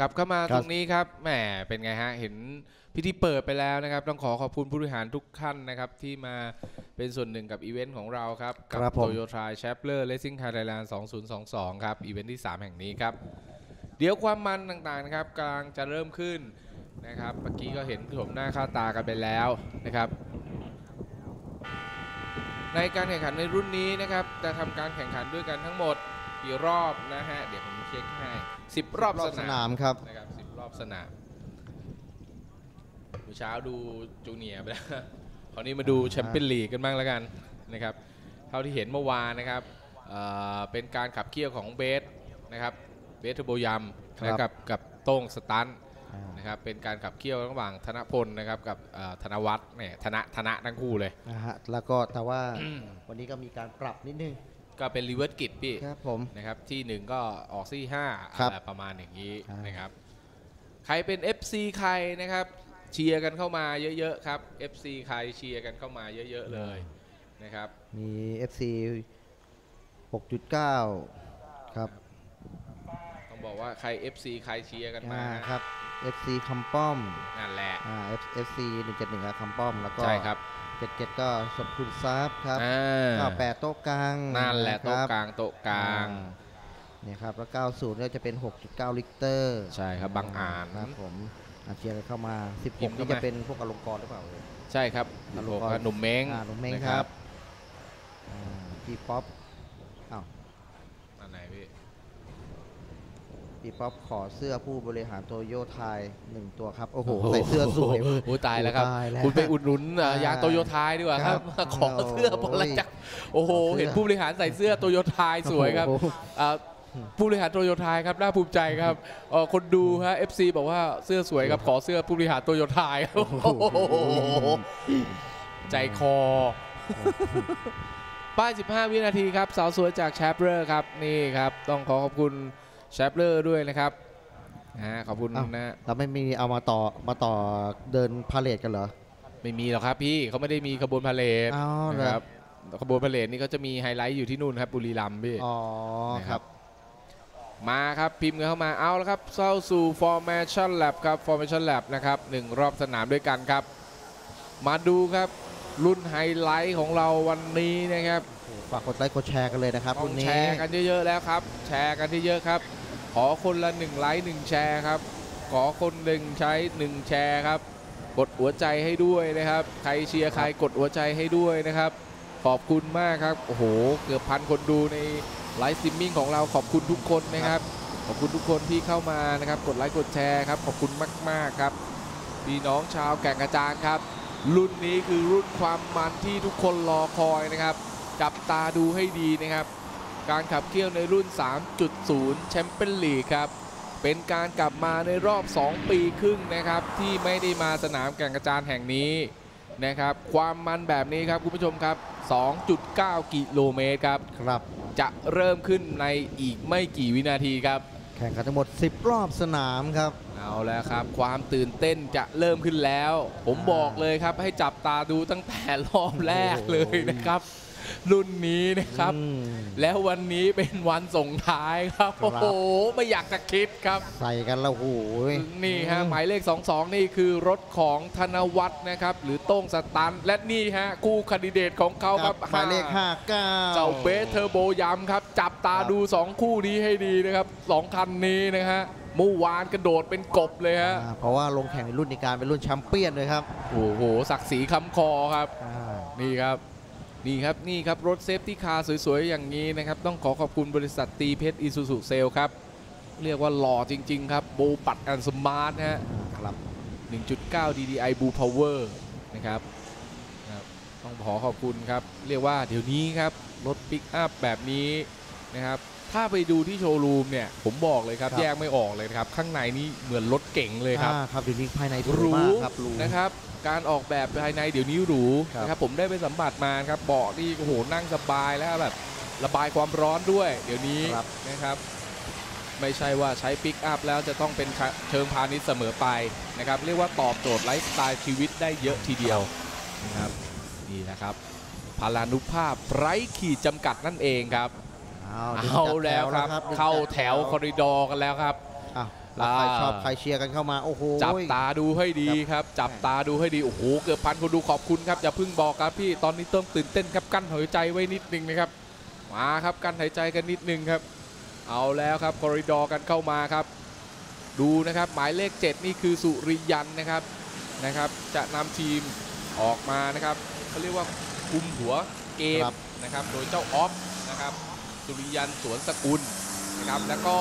กลับเข้ามาครัตบรงนี้ครับแหมเป็นไงฮะเห็นพิธีเปิดไปแล้วนะครับ ต้องขอขอบคุณผู้บริหารทุกท่านนะครับ ที่มาเป็นส่วนหนึ่งกับอีเวนต์ของเราครับ กัครับผม Toyo Tires Schaeffler Racing Thailand 2022 ครับ อีเวนต์ที่ 3 แห่งนี้ครับ เดี๋ยวความมันต่างๆนะครับกำลังจะเริ่มขึ้นนะครับเมื่อกี้ก็เห็นชมหน้าค่าตากันไปแล้วนะครับ ในการแข่งขันในรุ่นนี้นะครับ จะทำการแข่งขันด้วยกันทั้งหมดกี่รอบนะฮะเดี๋ยวผม เช็คให้10รอบรอบสสนามนามครับนะครับสิบรอบสนามเมื่อเช้าดูจูเนียร์ไปแล้วคราวนี้มาดูแชมเปี้ยนลีกกันบ้างแล้วกันนะครับเท่าที่เห็นเมื่อวานนะครับเอ่อเป็นการขับเคี่ยวของเบสนะครับเบสเทอร์โบยัมครับนะครับกับโต้งสตันอ่านะครับเป็นการขับเคี่ยวระหว่างธนพลนะครับกับเอ่อธนวัฒน์เนี่ยธนะธนะทั้งคู่เลยนะฮะแล้วก็แต่ว่าวันนี้ก็มีการปรับนิดนึง ก็เป็น reverse grid พี่ครับผม นะครับ ที่หนึ่งก็ออกที่ห้าครับ อะไรประมาณอย่างนี้ใช่นะครับ ใครเป็น FC ใครนะครับ เชียร์กันเข้ามาเยอะๆครับ FC ใครเชียร์กันเข้ามาเยอะๆเลยนะครับ มี FC 6.9 ครับต้องบอกว่าใคร FC ใครเชียร์กันมาอ่าครับ FC คำป้อมนั่นแหละอ่า F- FC 171ครับคำป้อมแล้วก็ ใช่ครับ 77 ก็สมคุณทรัพย์ครับอ่า 98 โต๊ะกลางนั่นแหละคโต๊ะรับกลางโต๊ะกลางอ่เนี่ยครับแล้ว 90 ก็จะเป็น 6.9 ลิตรใช่ครับบางอ่าน ครับผมอาเชียร์กันเข้ามาพิมพ์16เข้านี่มาจะเป็นพวกอลงกรณ์หรือเปล่าเอ่ย ใช่ครับอารโลมณ์กหนุ่มเม้งอ่าหนุ่มเม้งนะ ครับอ่าพี่ป๊อปอ้าว อันไหนพี่ พี่ป๊อปขอเสื้อผู้บริหารโตโยไทยหนึ่งตัวครับ โอ้โหโอ้โหใส่เสื้อสวยโอ้ตายแล้วครับตายแล้วคุณไปอุดหนุนอะอ่ายางโตโยต้าดีกว่าครับครับ ขอเสื้อโอ้พยลจักรโอ้โหเสื้อเห็นผู้บริหารใส่เสื้อโตโยต้าสวยครับโอ้โหอ่าผู้บริหารโตโยต้าครับน่าภูมิใจครับเอ่อคนดูฮะ FC บอกว่าเสื้อสวยครับขอเสื้อผู้บริหารโตโยต้าครับโอ้โหใจคอป้าย 15 วินาทีครับ สาวสวยจากแชปเลอร์ครับ นี่ครับ ต้องขอขอบคุณ Schaeffler ด้วยนะครับนะฮะขอบคุณอ้าวนะ เราไม่มีเอามาต่อมาต่อเดินพาเหรดกันเหรอ ไม่มีหรอกครับพี่เขาไม่ได้มีขบวนพาเหรดอ้าวเหรอนะครับขบวนพาเหรดนี่ก็จะมีไฮไลท์อยู่ที่นู่นครับบุรีรัมย์พี่ อ๋อนะคครัรับบมาครับพิมพ์กันเข้ามาเอาแล้วครับเข้าสู่ formation lap ครับ formation lab นะครับหนึ่งรอบสนามด้วยกันครับ มาดูครับรุ่นไฮไลท์ของเราวันนี้นะครับฝากกดไลค์กดแชร์กันเลยนะครับต้อรุ่งนนี้แชร์กันเยอะๆแล้วครับ แชร์กันที่เยอะครับ ขอคนละ1ไลค์1แชร์ครับ ขอคนหนึ่งใช้ 1 แชร์ครับ กดหัวใจให้ด้วยนะครับ ใครเชียร์ใครกดหัวใจให้ด้วยนะครับ ขอบคุณมากครับ โอ้โห เกือบพันคนดูใน live streaming ของเราขอบคุณทุกคนนะครับ ขอบคุณทุกคนที่เข้ามานะครับ กดไลค์กดแชร์ครับ ขอบคุณมาก ๆ ครับ พี่น้องชาวแก่งกระจานครับ รุ่นนี้คือรุ่นความมันที่ทุกคนรอคอยนะครับ จับตาดูให้ดีนะครับ การขับเคี่ยวในรุ่น 3.0 แชมเปี้ยนลีกครับ เป็นการกลับมาในรอบ 2 ปีครึ่งนะครับ ที่ไม่ได้มาสนามแก่งกระจานแห่งนี้นะครับ ความมันแบบนี้ครับคุณผู้ชมครับ 2.9 กิโลเมตรครับ ครับ จะเริ่มขึ้นในอีกไม่กี่วินาทีครับ แข่งขันทั้งหมด 10 รอบสนามครับ เอาแล้วครับ ความตื่นเต้นจะเริ่มขึ้นแล้ว ผมบอกเลยครับให้จับตาดูตั้งแต่รอบแรกเลยนะครับ รุ่นนี้นะครับอืมแล้ววันนี้เป็นวันส่งท้ายครับครัโอ้บโห ไม่อยากจะคิดครับ ใส่กันแล้วโอ้ยนี่ฮะหมายเลข 22 นี่คือรถของธนวัฒน์นะครับ หรือโต้งสตัน และนี่ฮะคู่คันดิเดตของเขาครับหมายเลขห้า59เจ้าเบสเทอร์โบยัมครับ จับตาครับดู 2 คู่นี้ให้ดีนะครับ2คันนี้นะฮะเมื่อวานกระโดดเป็นกบเลยฮะอ่าเพราะว่าลงแข่งในรุ่นในการเป็นรุ่นแชมเปี้ยนเลยครับ โอ้โหศักดิ์ศรีค้ำคอครับอ่านี่ครับ นี่ครับนี่ครับรถ safety car สวย ๆ อย่างนี้นะครับ ต้องขอขอบคุณบริษัทตรีเพชรอีซูซุเซลส์ครับ เรียกว่าหล่อจริง ๆ ครับ bold and smart นะฮะครับ 1.9 Ddi Blue Power นะครับครับต้องขอขอบคุณครับ เรียกว่าเดี๋ยวนี้ครับ รถปิกอัพแบบนี้นะครับ ถ้าไปดูที่โชว์รูมเนี่ย ผมบอกเลยครับครับ แยกไม่ออกเลยครับ ข้างในนี่เหมือนรถเก๋งเลยครับ อ่าครับเดี๋ยวนี้ภายในหสวยรูมากครับหรู นะครับ การออกแบบภายในเดี๋ยวนี้หรูครับนะครับผมได้ไปสัมผัสมาครับเบาะนี่โอ้โหนั่งสบายแล้วแบบระบายความร้อนด้วย เดี๋ยวนี้ครับ นะครับ ไม่ใช่ว่าใช้ปิกอัพแล้วจะต้องเป็นเชิงพาณิชย์เสมอไปนะครับ เรียกว่าตอบโจทย์ไลฟ์สไตล์ชีวิตได้เยอะทีเดียวนะครับนี่นะครับพลานุภาพไร้ขีดจำกัดนั่นเองครับ เอาเอาแล้วครับดึงจัดเข้าดึงจัดแถว corridor กันแล้วครับอ้าวแล้วใครอ่าชอบใครเชียร์กันเข้ามาโอ้โหจับตาดูให้ดีครับ จับตาดูให้ดีโอ้โหเกือบพันคนดูขอบคุณครับอย่าเพิ่งบอกครับพี่ตอนนี้ต้องตื่นเต้นครับกลั้นหายใจไว้นิดนึงนะครับ มาครับกลั้นหายใจกันนิดนึงครับ เอาแล้วครับ corridor กันเข้ามาครับ ดูนะครับหมายเลข 7 นี่คือสุริยันนะครับนะครับ จะนำทีมออกมานะครับเขาเรียกว่าคุมหัวเกมครับนะครับ โดยเจ้าออฟนะครับ สุริยันสวนสกุลนะครับแล้วก็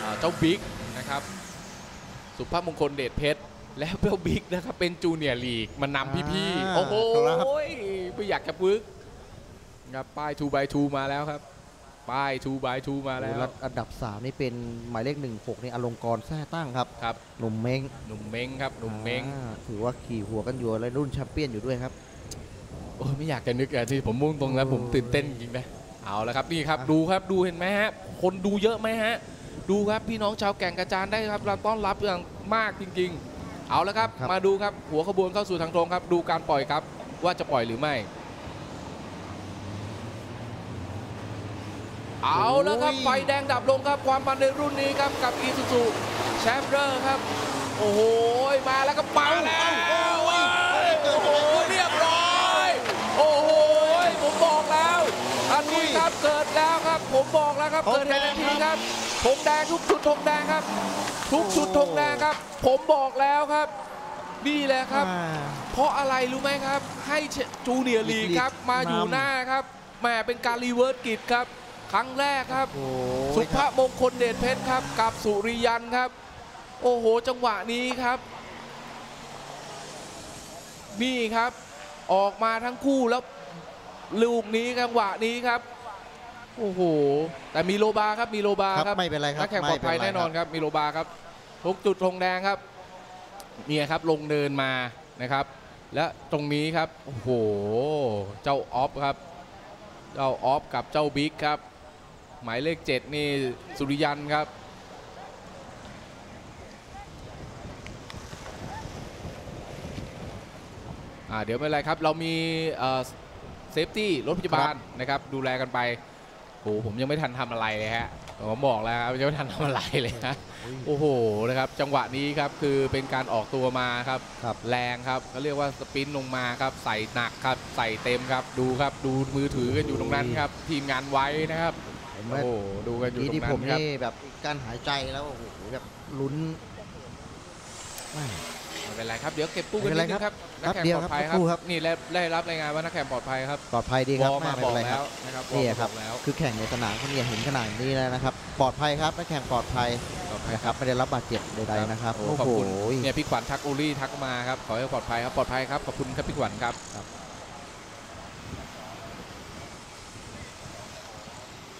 เอ่อเจ้าบิ๊กนะครับสุภาพมงคลเดชเพชรและเบลบิ๊กนะครับเป็นจูเนียร์ลีกมานำพี่ๆอ่าโอ้โหครับไม่อยากจะปึกครับป้าย2 by 2มาแล้วครับป้าย2 by 2มาแล้วแล้วอันดับ 3 นี่เป็นหมายเลข 16 นี่อลงกรณ์แท้ตั้งครับครับหนุ่มเม้งหนุ่มเม้งครับหนุ่มเม้งอ่าถือว่าขี่หัวกันอยู่และรุ่นแชมเปี้ยนอยู่ด้วยครับโอ้ยไม่อยากจะนึกอะที่ผมมุ่งตรงแล้วผมตื่นเต้นจริงๆนะ เอาละครับนี่ครับอะดูครับดูเห็นไหมฮะคนดูเยอะไหมฮะดูครับพี่น้องชาวแก่งกระจานได้ครับเราต้อนรับอย่างมากจริง ๆ เอาละครับ มาดูครับหัวขบวนเข้าสู่ทางตรงครับ ดูการปล่อยครับว่าจะปล่อยหรือไม่ เอาแล้วครับโอ้ยไฟแดงดับลงครับความมันในรุ่นนี้ครับกับอีซูซูแชมเปอร์ครับ โอ้โหมาแล้วก็มาแล้วโอ้โหเรียบร้อย โอ้โหผมบอกแล้วอันนี้ครับ เกิดแล้วครับ ผมบอกแล้วครับธงเกิดเหตุทันทีครับธงแดงทุกจุดธงแดงครับ ทุกจุดธงแดงครับ ผมบอกแล้วครับนี่แหละครับอ่าเพราะอะไรรู้ไหมครับ ให้Junior League ครับ มาอยู่นำหน้าครับแหมเป็นการ reverse grid ครับ ครั้งแรกครับโอ้สุยภาพมงคลเดชเพชรครับ กับสุริยันครับ โอ้โห จังหวะนี้ครับ นี่ครับ ออกมาทั้งคู่แล้วลูกนี้จังหวะนี้ครับ โอ้โห แต่มี roll bar ครับ มี roll bar ครับครับ ไม่เป็นไรครับ นักแข่งปลอดภัยไม่เป็แน่ไรนอนครับ มี roll bar ครับทุกจุดธงแดงครับ เนี่ยครับลงเดินมานะครับ และตรงนี้ครับ โอ้โห เจ้าออฟครับ เจ้าออฟกับเจ้าบิ๊กครับ หมายเลข7นี่สุริยันครับอ่าเดี๋ยวไม่เป็นไรครับ เรามี safety รถพยาบาลนะครับ ดูแลกันไป โอ้โหผมยังไม่ทันทำอะไรเลยฮะผมบอกแล้วครับยังไม่ทันทำอะไรเลยฮะโอ้โหนะครับจังหวะนี้ครับคือเป็นการออกตัวมาครับครับแรงครับเขาเรียกว่าสปรินต์ลงมาครับใส่หนักครับใส่เต็มครับดูครับดูมือถือกันอยู่ตรงนั้นครับทีมงานไว้นะครับเห็นไหมโอ้โหดูกันอยู่นี่ตรที่งนั้ผมนครับนี่แบบการหายใจแล้วโอ้โหแบบลุ้นแม่ ไม่เป็นไรครับ เดี๋ยวเก็บกู้กันไม่นิเป็ดนไรนึงครับครันับกแข่งเดียวปลอดภัยคครัรับบครับ นี่ได้ได้รับรายงานว่านักแข่งปลอดภัยครับ ปลอดภัยดีวครับอมาไม่บเป็อนกไรคแล้รับวนะครับวอนี่มาครับอกแล้วคือแข่งในสนามเขาเนี่ยเห็นขนาดนี้แล้วนะครับ ปลอดภัยครับ นักแข่งปลอดภัยปลอดภัยนะคครัรับบไม่ได้รับบาดเจ็บใดๆนะครับโอ้โอ้ขอบโหคุณเนี่ยพี่ขวัญทักอุลี่ทักมาครับ ขอให้ปลอดภัยครับ ปลอดภัยครับ ขอบคุณครับพี่ขวัญครับ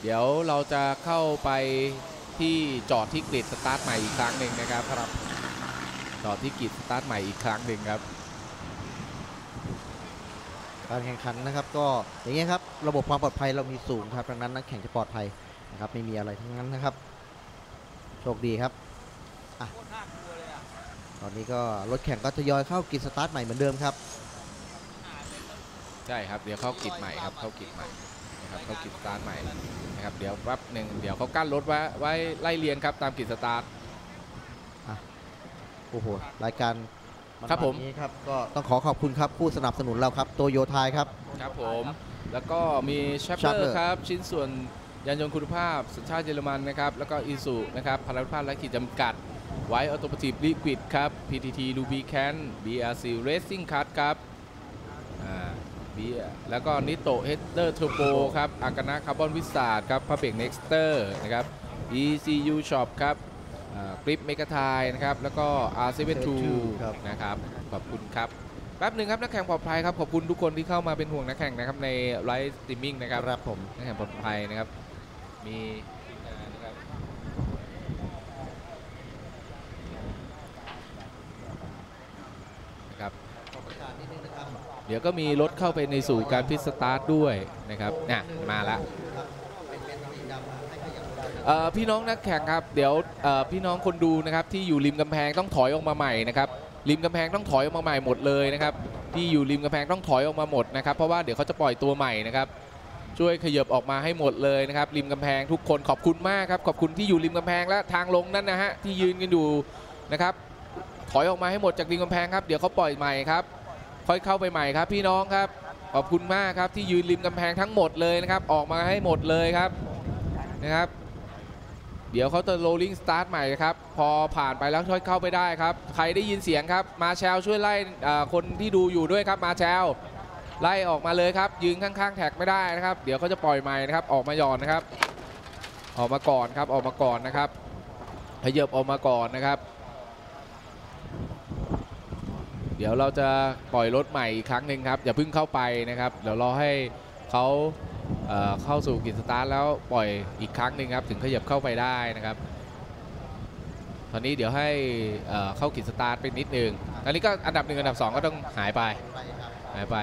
เดี๋ยวเราจะเข้าไปที่จอดที่ grid start ใหม่อีกครั้งหนึ่งนะครับ ครับจอดที่ grid start ใหม่อีกครั้งหนึ่งครับ การแข่งขันนะครับก็อย่างเงี้ยครับระบบความปลอดภัยเรามีสูงครับดังนั้นนักแข่งจะปลอดภัยนะครับไม่มีอะไรทั้งนั้นนะครับโชคดีครับอะตอนนี้ก็รถแข่งก็ทยอยเข้า grid start ใหม่เหมือนเดิมครับใช่ครับเดี๋ยวเข้ากิจใหม่ครับเข้ากิจใหม่นะครับเข้า grid start ใหม่นะครับเดี๋ยวแป๊บหนึ่งเดี๋ยวเขากั้นรถไว้ไว้ไล่เรียงครับตาม grid start โอ้โหรายการครับผมนๆนี้ครับก็ต้องขอขอบคุณครับผู้สนับสนุนเราครับโตโยไทยครับครับผมแล้วก็มีแชปเปอ Schaeffler ร์ครับชิ้นส่วนยานยนต์คุณภาพสัญชาติเยอรมันนะครับแล้วก็อีสุนะครับพาราพิพาทและขีดจำกัดไว้ออโต t i ที e ลิควิดครับ PTT Lubricant BRC Racing Card ครับอ่า B แล้วก็นิโตเฮดเดอร์เทอร์โบครับอากานะคาร์บอนวิสาดครับพาเบกเน็กสเตอร์นะครับ ECU Shop ครับ กริปเมกาไทนะครับ แล้วก็ R72 ครับนะครับขอบคุณครับแป๊บหนึ่งครับนักแข่งปลอดภัยครับขอบคุณทุกคนที่เข้ามาเป็นห่วงนักแข่งนะครับใน live streaming นะครับครับผมนักแข่งปลอดภัยนะครับ มีทีมงานนะครับนะครับเดี๋ยวก็มีรถเข้าไปในสู่การ grid start ด้วยนะครับน่ะมาแล้วเอ่อ พี่น้องนักแข่งครับเดี๋ยวพี่น้องคนดูนะครับที่อยู่ริมกำแพงต้องถอยออกมาใหม่นะครับริมกำแพงต้องถอยออกมาใหม่หมดเลยนะครับที่อยู่ริมกำแพงต้องถอยออกมาหมดนะครับเพราะว่าเดี๋ยวเขาจะปล่อยตัวใหม่นะครับช่วยขยับออกมาให้หมดเลยนะครับริมกำแพงทุกคนขอบคุณมากครับขอบคุณที่อยู่ริมกำแพงและทางลงนั่นนะฮะที่ยืนกันอยู่นะครับถอยออกมาให้หมดจากริมกำแพงครับเดี๋ยวเขาปล่อยใหม่ครับค่อยเข้าไปใหม่ครับพี่น้องครับขอบคุณมากครับที่ยืนริมกำแพงทั้งหมดเลยนะครับออกมาให้หมดเลยครับนะครับ เดี๋ยวเขาจะ rolling start ใหม่ครับ พอผ่านไปแล้วค่อยเข้าไปได้ครับ ใครได้ยินเสียงครับ มาแชลช่วยไล่คนที่ดูอยู่ด้วยครับ มาแชลไล่ออกมาเลยครับ ยืนข้างๆ แท็กไม่ได้นะครับ เดี๋ยวเขาจะปล่อยใหม่นะครับ ออกมาหย่อนนะครับ ออกมาก่อนครับ ออกมาก่อนนะครับขยับออกมาก่อนนะครับ เดี๋ยวเราจะปล่อยรถใหม่อีกครั้งหนึ่งครับ อย่าเพิ่งเข้าไปนะครับ เดี๋ยวรอให้เขา เอ่อเข้าสู่กิจสตาร์ทแล้วปล่อยอีกครั้งหนึ่งครับถึงขยับเข้าไปได้นะครับ ตอนนี้เดี๋ยวให้เอ่อเข้ากิจสตาร์ทไปนิดนึงอันนี้ก็อันดับหนึ่งอันดับสองก็ต้องหายไปไปครับหายไป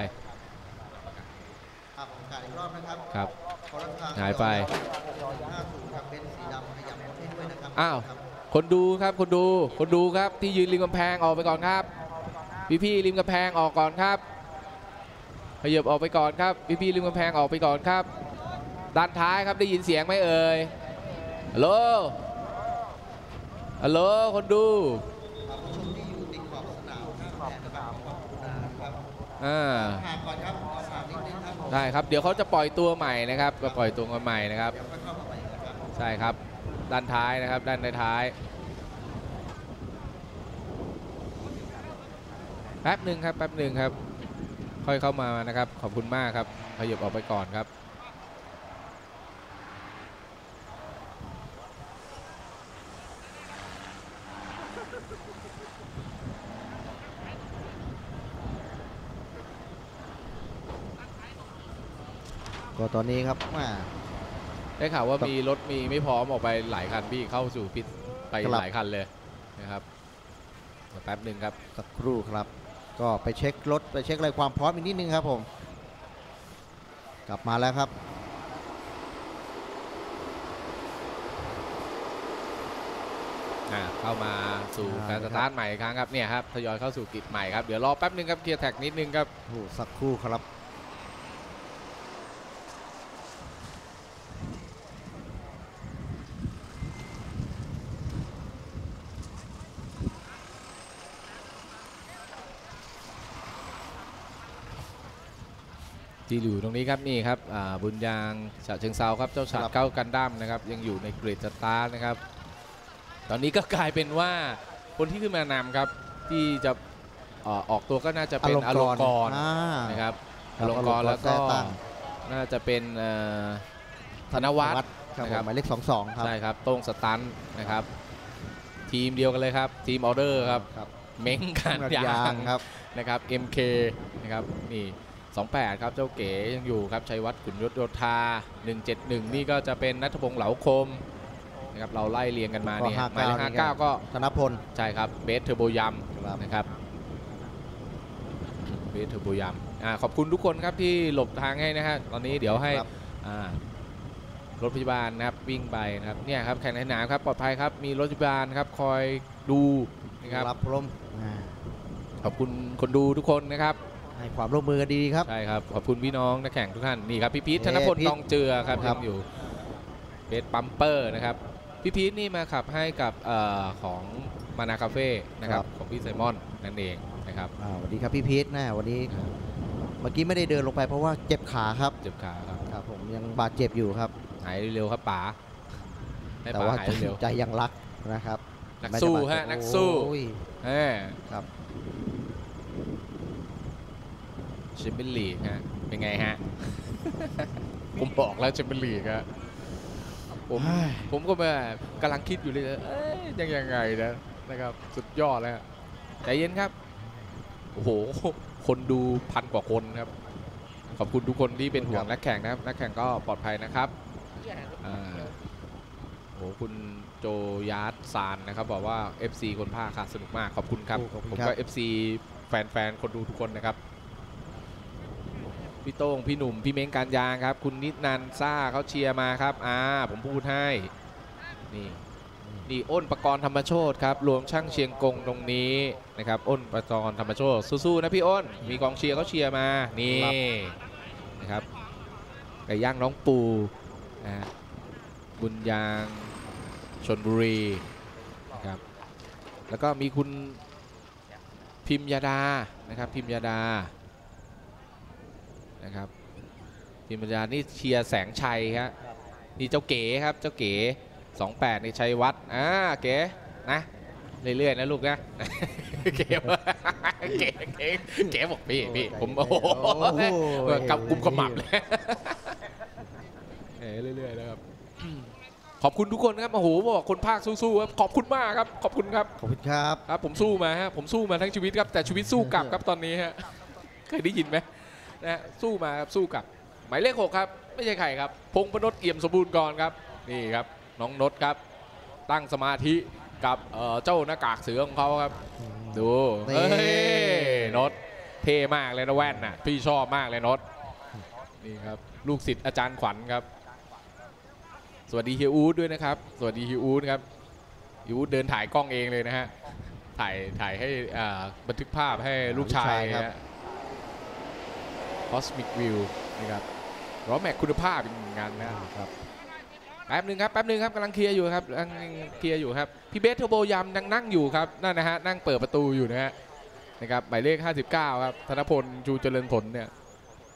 อะประกาศอีกรอบนะครับครับคนละทางหายไป50ครับเป็นสีดำขยับรถให้ด้วยนะครับอ้าวครับคนดูครับคนดูคนดูครับที่ยืนริมกำแพงออกไปก่อนครับพี่พี่ๆริมกำแพงออกก่อนครับ ขยับออกไปก่อนครับพี่พี่ริมกำแพงออกไปก่อนครับ ด้านท้ายครับได้ยินเสียงไหมเอ่ยฮัลโหลฮัลโหลคนดูครับผู้ชมที่อยู่ติดขอบสนามที่แทนนะครับขอบคุณนะครับอ่าห่างก่อนครับขอห่างนิดนึงครับผมได้ครับ เดี๋ยวเขาจะปล่อยตัวใหม่นะครับจะปล่อยตัวกันใหม่นะครับใหม่นะครับใช่ครับ ด้านท้ายนะครับ ด้านท้ายแป๊บหนึ่งครับแป๊บหนึ่งครับ ค่อยเข้ามานะครับ ขอบคุณมากครับขยับออกไปก่อนครับ ก็ตอนนี้ครับแม่ได้ข่าวว่าครับมีรถมีไม่พร้อมออกไปหลายคันพี่เข้าสู่ pit ไปครับหลายคันเลยนะครับแป๊บหนึ่งครับสักครู่ครับ ก็ไปเช็ครถไปเช็คอะไรความพร้อมอีกนิดนึงครับผม กลับมาแล้วครับอ่าเข้ามาสู่อ่าการสตาร์ทใหม่อีกครั้งครับเนี่ยครับทยอยเข้าสู่กิจใหม่ครับเดี๋ยวรอแป๊บหนึ่งครับเคลียร์ track นิดนึงครับโอ้สักครู่ครับ ที่อยู่ตรงนี้ครับนี่ครับอ่าบุญยางฉะเชิงเซาครับเจ้าฉาดเก้ากันดั้มนะครับยังอยู่ในกริดสตาร์ทนะครับ ตอนนี้ก็กลายเป็นว่าคนที่ขึ้นมานำครับที่จะเอ่อออกตัวก็น่าจะเป็นอลงกรณ์อ่านะครับอครับลงกรณ์แล้วก็อลงกรณ์แทร่ตั้งน่าจะเป็นเอ่อธนวัฒน์ครับนะผครัมบหมายเลขสองสองครับใช่ครับโต้งสตันท์นะครับ ทีมเดียวกันเลยครับ ทีมออเดอร์ครับครับเม้งการยายางงครับนะครับ MK นะครับนี่ 28 ครับเจ้าเก๋ยังอยู่ครับชัยวัฒน์ขุนยศโยธา 171 นี่ก็จะเป็นนัทพงษ์เหลาคมนะครับเราไล่เรียงกันมาเนี่ยก็หมายเลข59นี่ครับ59 ก็ธนพลใช่ครับเบสเทอร์โบยัมครับนะครับเบสเทอร์โบยัมอ่าขอบคุณทุกคนครับที่หลบทางให้นะฮะตอนนี้เดี๋ยวให้ครับอ่ารถพยาบาลนะครับวิ่งไปนะครับเนี่ยครับแข่งในสนามครับปลอดภัยครับมีรถพยาบาลครับคอยดูนะครับครับผมอ่าขอบคุณคนดูทุกคนนะครับ ให้ความร่วมมือกันดีครับ ใช่ครับ ขอบคุณพี่น้องนักแข่งทุกท่าน นี่ครับพี่พีทเอ๊ะธนพลพีททองเจือครับครัยับงอยู่เบสปั๊มเปอร์นะครับ พี่พีทนี่มาขับให้กับเออของมานาคาเฟ่นะครับของพี่ไซมอนนั่นเองนะครับอ่าสวัสดีครับพี่พีทนะวันนี้เมื่อกี้ไม่ได้เดินลงไปเพราะว่าเจ็บขาครับเจ็บขาครับครับผมยังบาดเจ็บอยู่ครับ หายเร็วๆครับป๋าให้แต่ป๋าว่าหายใจเร็วใจยังรักนะครับนักไม่ได้สู้บาดเจ็บฮะนักสู้โอ้ยเออครับ แชมเปี้ยนลีกฮะ เป็นไงฮะ ผมบอกแล้วแชมเปี้ยนลีกฮะผมเฮ้ยผมก็มากำลังคิดอยู่เลยเอ้ยยังยังไงนะนะครับ สุดยอดแล้วฮะใจเย็นครับ โอ้โห คนดูพันกว่าคนครับ ขอบคุณทุกคนที่เป็นห่วงนักแข่งนะครับ นักแข่งก็ปลอดภัยนะครับอ่าโอ้โหคุณโจยาร์ดซานนะครับ บอกว่า FC คนภาคค่ะสนุกมากขอบคุณครับโอ้ขอบคุณผมครับก็ FC แฟนๆ คนดูทุกคนนะครับ พี่โต้งพี่หนุ่ม พี่เม้งการยางครับ คุณนิดนันซ่าเขาเชียร์มาครับอ่าผมพูดให้นี่นี่อ้นประกรณ์ธรรมโชตครับ รวมช่างเชียงกงตรงนี้นะครับ อ้นประกรณ์ธรรมโชตสู้ๆนะพี่อ้น มีกองเชียร์เขาเชียร์มา นี่นะครับไปก่ย่างน้องปูนะฮะบุญยางชนบุรีนะครับ แล้วก็มีคุณพิมยาดานะครับ พิมยาดา นะครับพิมยาดานี่เชียร์แสงชัยครับนี่เจ้าเก๋ครับเจ้าเก๋28ในชัยวัฒน์อ่าเก๋นะเรื่อยๆนะลูกนะเก๋ว่าเก๋เก๋เก๋บอกพี่พี่ผมโอ้โหโอ้ยกับกุมขมับเลยเออเรื่อยๆนะครับขอบคุณทุกคนครับโอ้โหบอกคนภาคสู้ๆครับขอบคุณมากครับขอบคุณครับขอบคุณครับครับผมสู้มาฮะผมสู้มาทั้งชีวิตครับแต่ชีวิตสู้กลับครับตอนนี้ฮะเคยได้ยินไหม นะฮะสู้มาครับสู้กลับหมายเลขหกครับ ไม่ใช่ใครครับ พงษ์พนศเอี่ยมสมบูรณ์กรครับนี่ครับน้องนศครับ ตั้งสมาธิกับเอ่อเจ้าหน้ากากเสือของเขาครับ ดูนี่เฮ้ยนศเท่มากเลยนะแว่นน่ะพี่ชอบมากเลยนศนี่ครับลูกศิษย์อาจารย์ขวัญครับ สวัสดีเฮียอูดด้วยนะครับ สวัสดีเฮียอูดครับเฮียอูดเดินถ่ายกล้องเองเลยนะฮะถ่ายถ่ายให้อ่าบันทึกภาพให้ลูกชายลูกชายครับฮะ Cosmic View นี่ครับร้อแม็กคุณภาพอีกหนึ่งงานนะครับแป๊บหนึ่งครับแป๊บหนึ่งครับกำลังเคลียร์อยู่ครับกำลังเคลียร์อยู่ครับพี่เบสเทอร์โบยำนั่งนั่งอยู่ครับนั่นนะฮะนั่งเปิดประตูอยู่นะฮะนะครับหมายเลข 59 ครับธนพลจูเจริญผลเนี่ย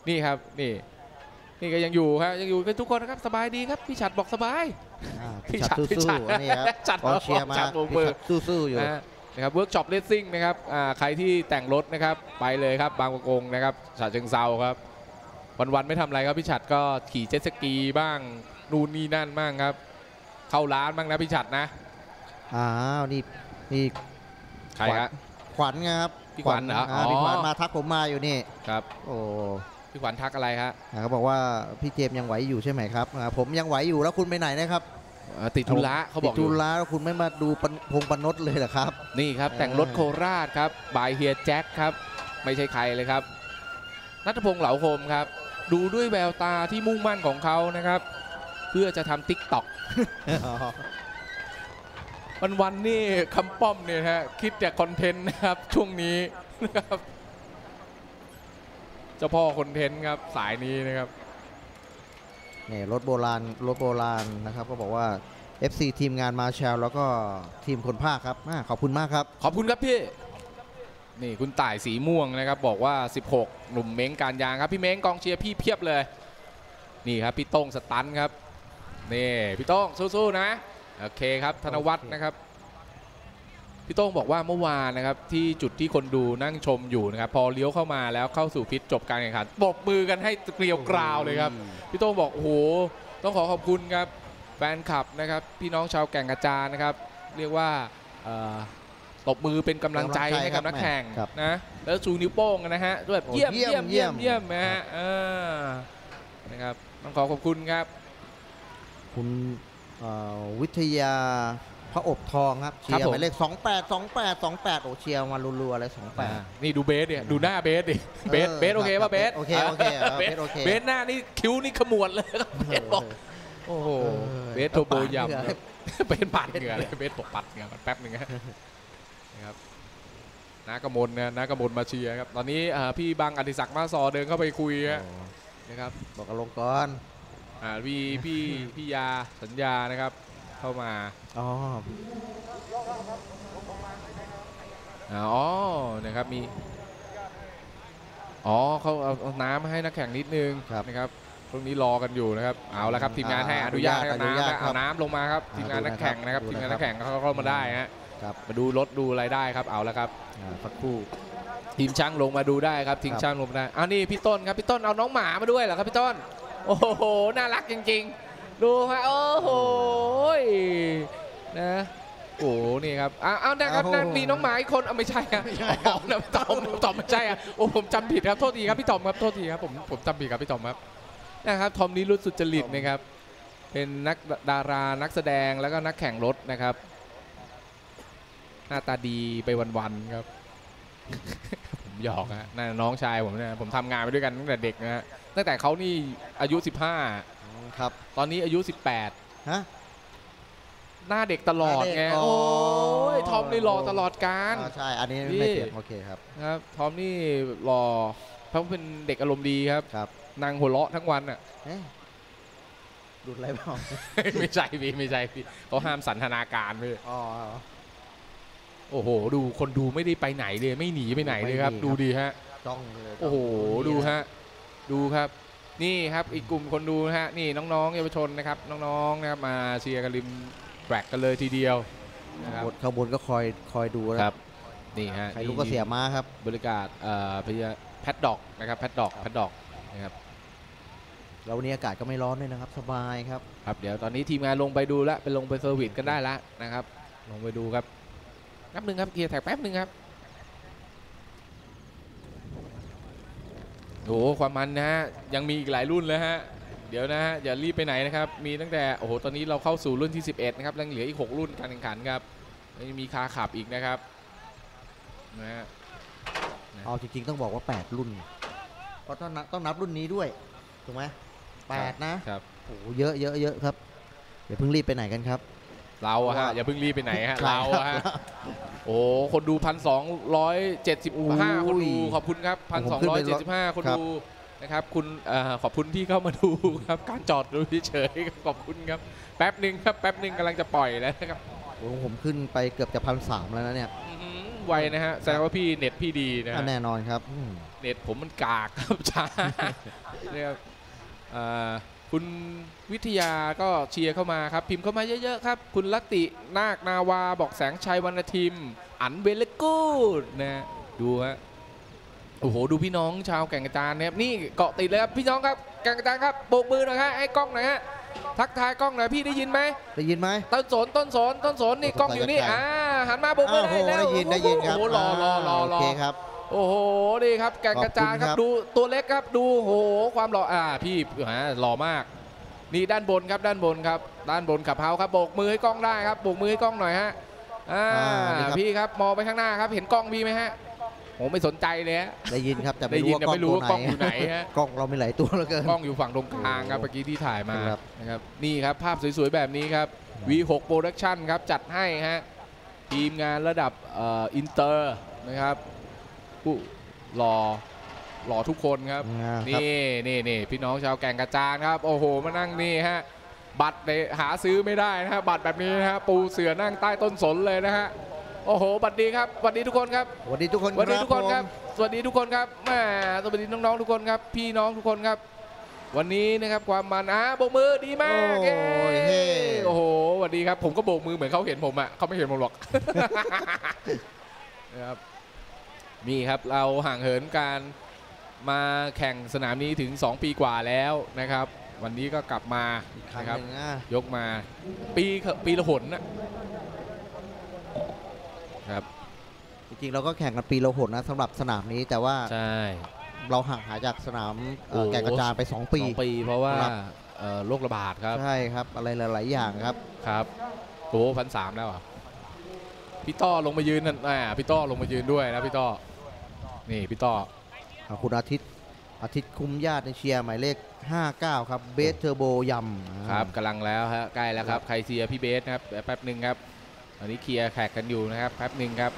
นี่ครับนี่นี่ก็ยังอยู่ครับยังอยู่กันทุกคนนะครับสบายดีครับพี่ฉัดบอกสบายอ่าพี่พี่ชัดชัดพี่สู้ชัดๆอันนี้ครับจัดกองเชียร์มาจัดโบกพี่มือชัดสู้ๆอยู่ นะฮะนะครับ Workshop Racing นะครับอ่าใครที่แต่งรถนะครับไปเลยครับบางปะกงนะครับฉะเชิงเทราครับวันๆไม่ทำอะไรครับพี่ฉัดก็ขี่เจ็ตสกีบ้างนู่นนี่นั่นบ้างครับ เข้าร้านบ้างนะพี่ฉัดนะอ้าวนี่นี่ใครฮะขวัญไงครับพี่ขวัญเหรออ๋อพี่ขวัญมาทักผมมาอยู่นี่ครับ โอ้พี่ขวัญทักอะไรฮะอ่าเขาบอกว่าพี่เจมส์ยังไหวอยู่ใช่ไหมครับอ่าผมยังไหวอยู่แล้วคุณไปไหนนะครับเอ่อติดธุระเขาบอกติดอธุยู่ระแล้วคุณไม่มาดูปนพงปนดเลยเหรอครับ นี่ครับ แต่งรถโคราชครับบายเฮียแจ็คครับ ไม่ใช่ใครเลยครับนัทพงษ์เหลาโคมครับ ดูด้วยแววตาที่มุ่งมั่นของเขานะครับ เพื่อจะทำ TikTok วันวันๆนี่คำป้อมเนี่ยฮะคิดแต่ content นะครับ ช่วงนี้นะครับเจ้าพ่อ content ครับสายนี้นะครับ นี่รถโบราณรถโบราณนะครับก็บอกว่า FC ทีมงาน marshal แล้วก็ทีมคนพากย์ครับอาขอบคุณมากครับ ขอบคุณครับพี่นี่คุณต่ายสีม่วงนะครับบอกว่า 16 หนุ่มเม้งการยางครับพี่เม้งกองเชียร์พี่เพียบเลย นี่ครับพี่โต้งสตันครับนี่พี่โต้งสู้ๆนะโอเคครับธนวัฒน์นะครับ พี่โต้งบอกว่าเมื่อวานนะครับที่จุดที่คนดูนั่งชมอยู่นะครับพอเลี้ยวเข้ามาแล้วเข้าสู่พิษจบการแข่งขันปรบมือกันให้เกลียวกราวเลยครับพี่โต้งบอกโอ้โหต้องขอขอบคุณครับแฟนคลับนะครับพี่น้องชาวแก่งกระจานนะครับ เรียกว่าเอ่อตบมือเป็นกำลังใจให้กับนักแข่งครับนะแล้วชูนิ้วโป้งกันนะฮะด้วยแบบโอ้เยี่ยมเยี่เยี่ยยมมเยี่เยี่ยยมมเยี่ยมนะฮะเออนะครับต้องขอขอบคุณครับ คุณเอ่อวิทยาพ ระอบทองครับเชียร์หมายเลข 28 28 28 โอ้เชียร์มารัวๆเลยอ่า28 นี่ดูเบสเนี่ยดูหน้าเบสดิเบสเออเบสโอเคป่ะเบสโอเคโอเคเออเบเบสสโอเคเบสหน้านี่คิ้วนี่ขมวดเลยครับเบสบอกโอ้โหเออเบสเทอร์โบยำปาดเหงื่อครับเบสปาดเหงื่อเลยเบสบอกปัดเหงื่อก่อนแป๊บหนึงฮะนะครับนากมลนะนากมลมาเชียร์ครับตอนนี้อ่าพี่บังอดิศักดิ์มาซอเดินเข้าไปคุยฮะโอ้นะครับบอกอลงกรณ์อ่าพี่พี่พี่ยาสัญญานะครับ เข้ามา อ๋ออ๋อนะครับมีอ๋อเขาเอาเอาน้ำมาให้นักแข่งนิดนึงครับนะครับตรงนี้รอกันอยู่นะครับเอาละครับทีมงานให้อนุญาตให้เอาอนุญาตน้ำนะครัเอาบน้ำลงมาครับทีมงานนักแข่งนะครับดูทีมนะครับงานนักแข่งเขาเข้ามาได้ฮะครับมาดูรถดูอะไรได้ครับเอาละครับอ่าสักครู่ทีมช่างลงมาดูได้ครับทีมครับช่างลงมาได้อ้าวนี่พี่ต้นครับพี่ต้นเอาน้องหมามาด้วยเหรอครับพี่ต้นโอ้โหน่ารักจริง ๆ ดูฮะโอ้โห นะโอ้โหนี่ครับอ้าวอ้าวนะครับโอ้โหนั่นมีน้องหมาอีกคนเอาไม่ใช่อะอ๋อนะพี่ตอมพี่ตอมไม่ใช่อะโอ้ผมจำผิดครับโทษทีครับพี่ตอมครับโทษทีครับผมผมจำผิดครับพี่ตอมครับนะครับทอมนี้รุ่นสุจริตนะครับ เป็นนักดารานักแสดงแล้วก็นักแข่งรถนะครับ หน้าตาดีไปวันๆครับ ผมหยอกฮะนั่นน้องชายผมเนี่ยผมทำงานไปด้วยกันตั้งแต่เด็กนะฮะตั้งแต่เขานี่อายุ 15 ครับ ตอนนี้อายุฮะ18 หน้าเด็กตลอดไงหน้าเด็กอ๋อโอ้ยทอมนี่รอตลอดการอ่าใช่อันนี้พี่ไม่เถียงโอเคครับครับทอมนี่รอเขาเป็นเด็กอารมณ์ดีครับครับนางหัวเราะทั้งวันอะเอ๊ะดูดอะไรเปล่าไม่ใช่พี่ไม่ใช่พี่เขาห้ามสันทนาการพี่อ๋อโอ้โห ดูคนดูไม่ได้ไปไหนเลย ไม่หนีไปไหนเลยครับไม่หนีครับดูดีฮะจ้องเลยโอ้โหจ้งดูฮะดูครับ นี่ครับอีกกลุ่มคนดูนะฮะนี่น้องๆเยาวชนนะครับ น้องๆนะครับมาเชียร์กันริม แบกกันเลยทีเดียวนะครับบนข้างบนก็คอยคอยดูนะครับนี่ฮะใครรู้ก็เสียม้าครับบริการเอ่อพยาpaddock นะครับ paddock paddock นะครับแล้ววันนี้อากาศก็ไม่ร้อนด้วยนะครับ สบายครับครับเดี๋ยวตอนนี้ทีมงานลงไปดูแล้วไปลงไป service กันได้แล้วนะครับ ลงไปดูครับแป๊บหนึ่งครับเคลียร์ track แป๊บหนึ่งครับโอ้โหความมันนะฮะยังมีอีกหลายรุ่นเลยฮะ เดี๋ยวนะฮะอย่ารีบไปไหนนะครับ มีตั้งแต่โอ้โหตอนนี้เราเข้าสู่รุ่นที่ 11 นะครับยังเหลืออีก 6 รุ่นการแข่งขันครับยังมีคาขับอีกนะครับนะฮะเอาจริงๆต้องบอกว่า 8 รุ่นเพราะต้องนับต้องนับรุ่นนี้ด้วยถูกไหมแปดนะครับโอ้โหเยอะเยอะเยอะครับอย่าเพิ่งรีบไปไหนกันครับ เราอะฮะว่าอย่าเพิ่งรีบไปไหนฮะใช่เราอะฮะครับโอ้โหคนดูพันสองร้อยเจ็ดสิบห้าอุ้ยคนดูขอบคุณครับพันผสอมงขึ้นร้อไปยเจ็ดสิบห้าคนครับดู นะครับคุณเอ่อขอบคุณที่เข้ามาดูครับการจอดดูเฉยๆขอบคุณครับแป๊บหนึ่งครับแป๊บหนึ่งกำลังจะปล่อยแล้วนะครับโอ้โหผมขึ้นไปเกือบจะพันสามแล้วนะเนี่ยอื้อหือไวนะฮะแสดงว่าพี่เน็ตพี่ดีนะอะฮะแน่นอนครับอืมเน็ตผมมันกากครับช้าเนี่ยครับเอ่อคุณวิทยาก็เชียร์เข้ามาครับ พิมพ์เข้ามาเยอะๆครับ คุณลัตตินาคนาวาบอกแสงชัยวรรณทิม อันเวลกูดนะฮะดูฮะ โอ้โหดูพี่น้องชาวแก่งกระจานนะครับนี่เกาะติดเลยครับพี่น้องครับแก่งกระจานครับโบกมือหน่อยฮะให้กล้องหน่อยฮะทักทายกล้องหน่อยพี่ได้ยินไหมได้ยินไหมต้นสนต้นสนต้นสนนี่กล้องอยู่นี่อ่าหันมาโบกมืออ้าวโหได้แล้วได้ยินได้ยินครับโอ้โหรอรอรอรโออเคครับโอ้โหนี่ครับแกงกระจานคขอบคุณครัรับบดูตัวเล็กครับดูโหความหล่ออ่าพี่ฮะหล่อมาก นี่ด้านบนครับด้านบนครับ ด้านบนขับเฮาครับโบกมือให้กล้องได้ครับโบกมือให้กล้องหน่อยฮะอ่าอ่านี่ครับพี่ครับมองไปข้างหน้าครับเห็นกล้องพี่ไหมฮะ ผมไม่สนใจเลยฮะได้ยินครับแต่ได้ไม่ยิรู้นว่าแต่ไม่รู้กล้ว่าองกล้องอยู่ตัวไหนไหนฮะ กล้องเรามีหลายตัวเหลือเกิน กล้องอยู่ฝั่งตรงกลางครับโอ้เมื่อกี้ที่ถ่ายมาครับ นะครับนี่ครับภาพสวยๆ แบบนี้ครับ V6 Production ครับ จัดให้ฮะทีมงานระดับเอ่ออินเตอร์นะครับผู้หล่อหล่อทุกคนครับ อ่าครับ นี่นี่นี่พี่น้องชาวแก่งกระจานครับ โอ้โห มานั่งนี่ฮะ บัตรเนี่ยหาซื้อไม่ได้นะฮะบัตรแบบนี้นะฮะปูเสื่อนั่งใต้ต้นสนเลยนะฮะ โอ้โหบัตรดีครับบัตรดีทุกคนครับ สวัสดีทุกคนสวัสดีทุกคนครับผมสวัสดีทุกคนครับแหม่สวัสดีน้องๆทุกคนครับ พี่น้องทุกคนครับ วันนี้นะครับความมันอะโบกมือดีมากโอ้เย้ยเฮ้โอ้โหสวัสดีครับ ผมก็โบกมือเหมือนเขาเห็นผมอะเขาไม่เห็นผมหรอก นะครับนี่ครับเราห่างเหินการมาแข่งสนามนี้ถึง 2 ปีกว่าแล้วนะครับ วันนี้ก็กลับมาอีกครั้งนะครับหนึ่งอะยกมาปีปีละหนนะ ครับ จริงๆเราก็แข่งกันปีละหนนะสำหรับสนามนี้แต่ว่าใช่เราห่างหายจากสนามเอ่อโอ้ แก่งกระจานไป2สปีองปีเพราะว่าครับ เอ่อโรคระบาดครับ ใช่ครับ อะไรหลายๆอย่างครับ ครับโอ้พันสามแล้วเหรอะพี่ต้อลงมายืนนั่นอ่าพี่ต้อลงมายืนด้วยนะพี่ต้อนี่พี่ต้อขอบคุณอาทิตย์อาทิตย์คุ้มญาติในเชียร์หมายเลข 59 ครับเบสเทอร์โบยำ ครับกำลังแล้วฮะใกล้แล้วครับใครเชียร์พี่เบสนะครับแป๊บหนึ่งครับ ตอนนี้เคลียร์แขกกันอยู่นะครับแป๊บหนึ่งครับ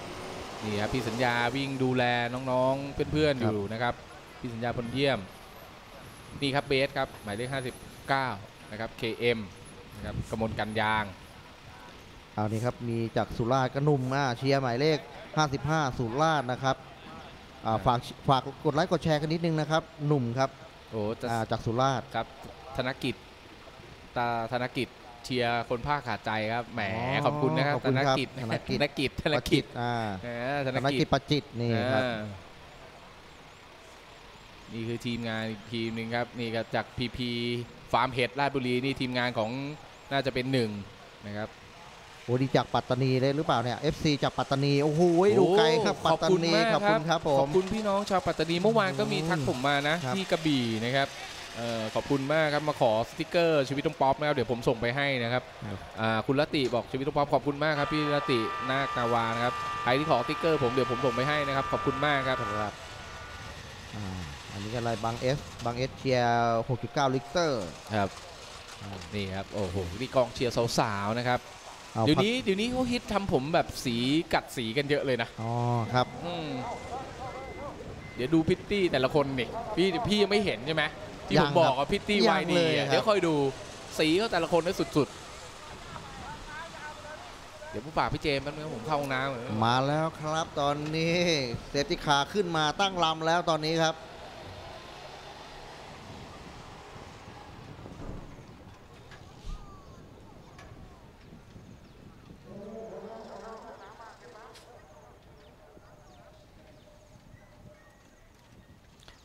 นี่ครับพี่สัญญาวิ่งดูแลน้องๆเพื่อนๆอยู่นะครับพี่สัญญาพลเยี่ยมนี่ครับเบสครับหมายเลข59นะครับ KM นะครับกมลกันยางเอานี่ครับมีจากสุราษฎร์ก็หนุ่มอะเชียร์หมายเลข 55 สุราษฎร์นะครับอ่าฝากฝากกดไลค์กดแชร์กันนิดนึงนะครับหนุ่มครับโอ้จะอ่าจากสุราษฎร์ครับธนกิจตาธนกิจ เชียร์คนภาคขาดใจครับ แหมอ๋อขอบคุณนะครับขอบคุณครับธนกิจธนกิจธนกิจธนกิจอ่าเออธธนนกิกิจจประจิตนี่ครับอ่านี่คือทีมงานอีกทีมหนึ่งครับนี่ครับจากพีพีฟาร์มเฮดราชบุรีนี่ทีมงานของน่าจะเป็นหนึ่งนะครับโอ้ดีจากปัตตานีเลยหรือเปล่าเนี่ย FC จากปัตตานีโอ้โหดูไกลครับโอ้ปัตตานีมากขอบคุณครับผขอมบคุณพี่น้องชาวปัตตานีเมื่อวานก็มีทักผมมานะครับที่กระบี่นะครับเอ่อขอบคุณมากครับมาขอสติกเกอร์ชีวิตต้องป๊อปนะครับเดี๋ยวผมส่งไปให้นะครับครับอ่าคุณลติบอกชีวิตต้องป๊อปขอบคุณมากครับพี่ลตินาคนาวานะครับใครที่ขอสติกเกอร์ผมเดี๋ยวผมส่งไปให้นะครับขอบคุณมากครับครับอ่าอันนี้ก็อะไรบางเอสบางเอสเชียร์6.9 ลิตรครับนี่ครับโอ้โหนี่กองเชียร์สาวๆนะครับเอาเดี๋ยวพักนี้เดี๋ยวนี้เขาฮิตทำผมแบบสีกัดสีกันเยอะเลยนะอ๋อครับอืมเดี๋ยวดูพริตตี้แต่ละคนนี่พี่พี่ยังไม่เห็นใช่ไหม ที่ยัผงมบอกครับว่าพริตตี้ยังวายดีเลยอะครับ เดี๋ยวคอยดูสีเขาแต่ละคนนี่สุดๆ เดี๋ยวผู้ฝากพี่เจมส์แป๊บนึงครับผมเข้าห้องน้ำก่อนมาแล้วครับตอนนี้ safety car ขึ้นมาตั้งลำแล้วตอนนี้ครับ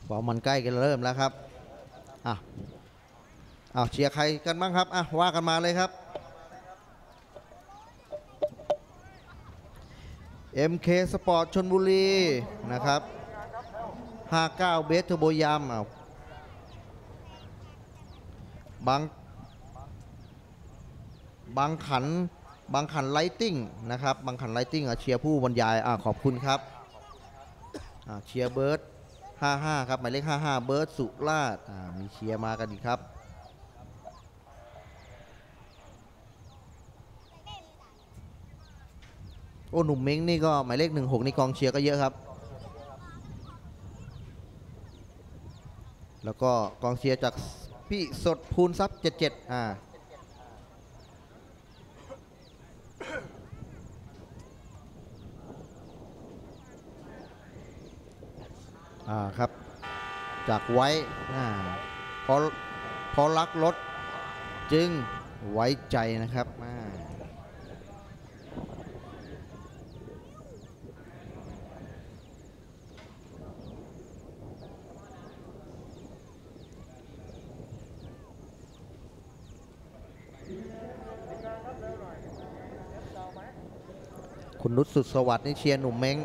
ฟอร์มมันใกล้กันเริ่มแล้วครับ อะอ้าวเชียร์ใครกันบ้างครับอะว่ากันมาเลยครับ MK Sport ชนบุรีนะครับ 59 เบสเทอร์โบยามอ้าวบางบางขันบางขัน Racing นะครับบางขัน Racing อะเชียร์ผู้บรรยายอะขอบคุณครับอะเชียร์เบิร์ด 55 ครับ หมายเลข 55 เบิร์ดสุราษมีเชียร์มากันอีกครับ โอ้ หนุ่มเม้งนี่ก็ หมายเลข 16 นี่กองเชียร์ก็เยอะครับ แล้วก็กองเชียร์จากพี่สดภูนทรัพย์77 อ่า อ่าครับ จากไว้อ่าพอพอรักรถจึงไว้ใจนะครับอ่าคุณนุชสุดสวัสดิ์นี่เชียร์หนุ่มเม้ง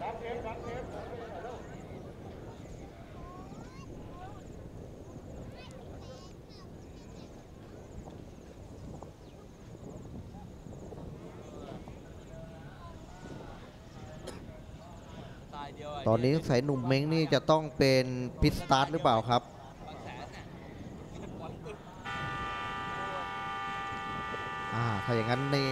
ตอนนี้สายหนุ่มเม้งนี่จะต้องเป็น pit start หรือเปล่าครับ อ่า ถ้าอย่างนั้นนี่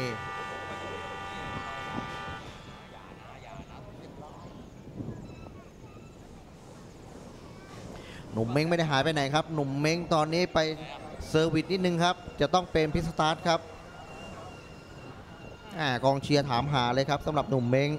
หนุ่มเม้งไม่ได้หายไปไหนครับ หนุ่มเม้งตอนนี้ไป service นิดนึงครับ จะต้องเป็น pit start ครับ อ่ากองเชียร์ถามหาเลยครับสำหรับหนุ่มเม้ง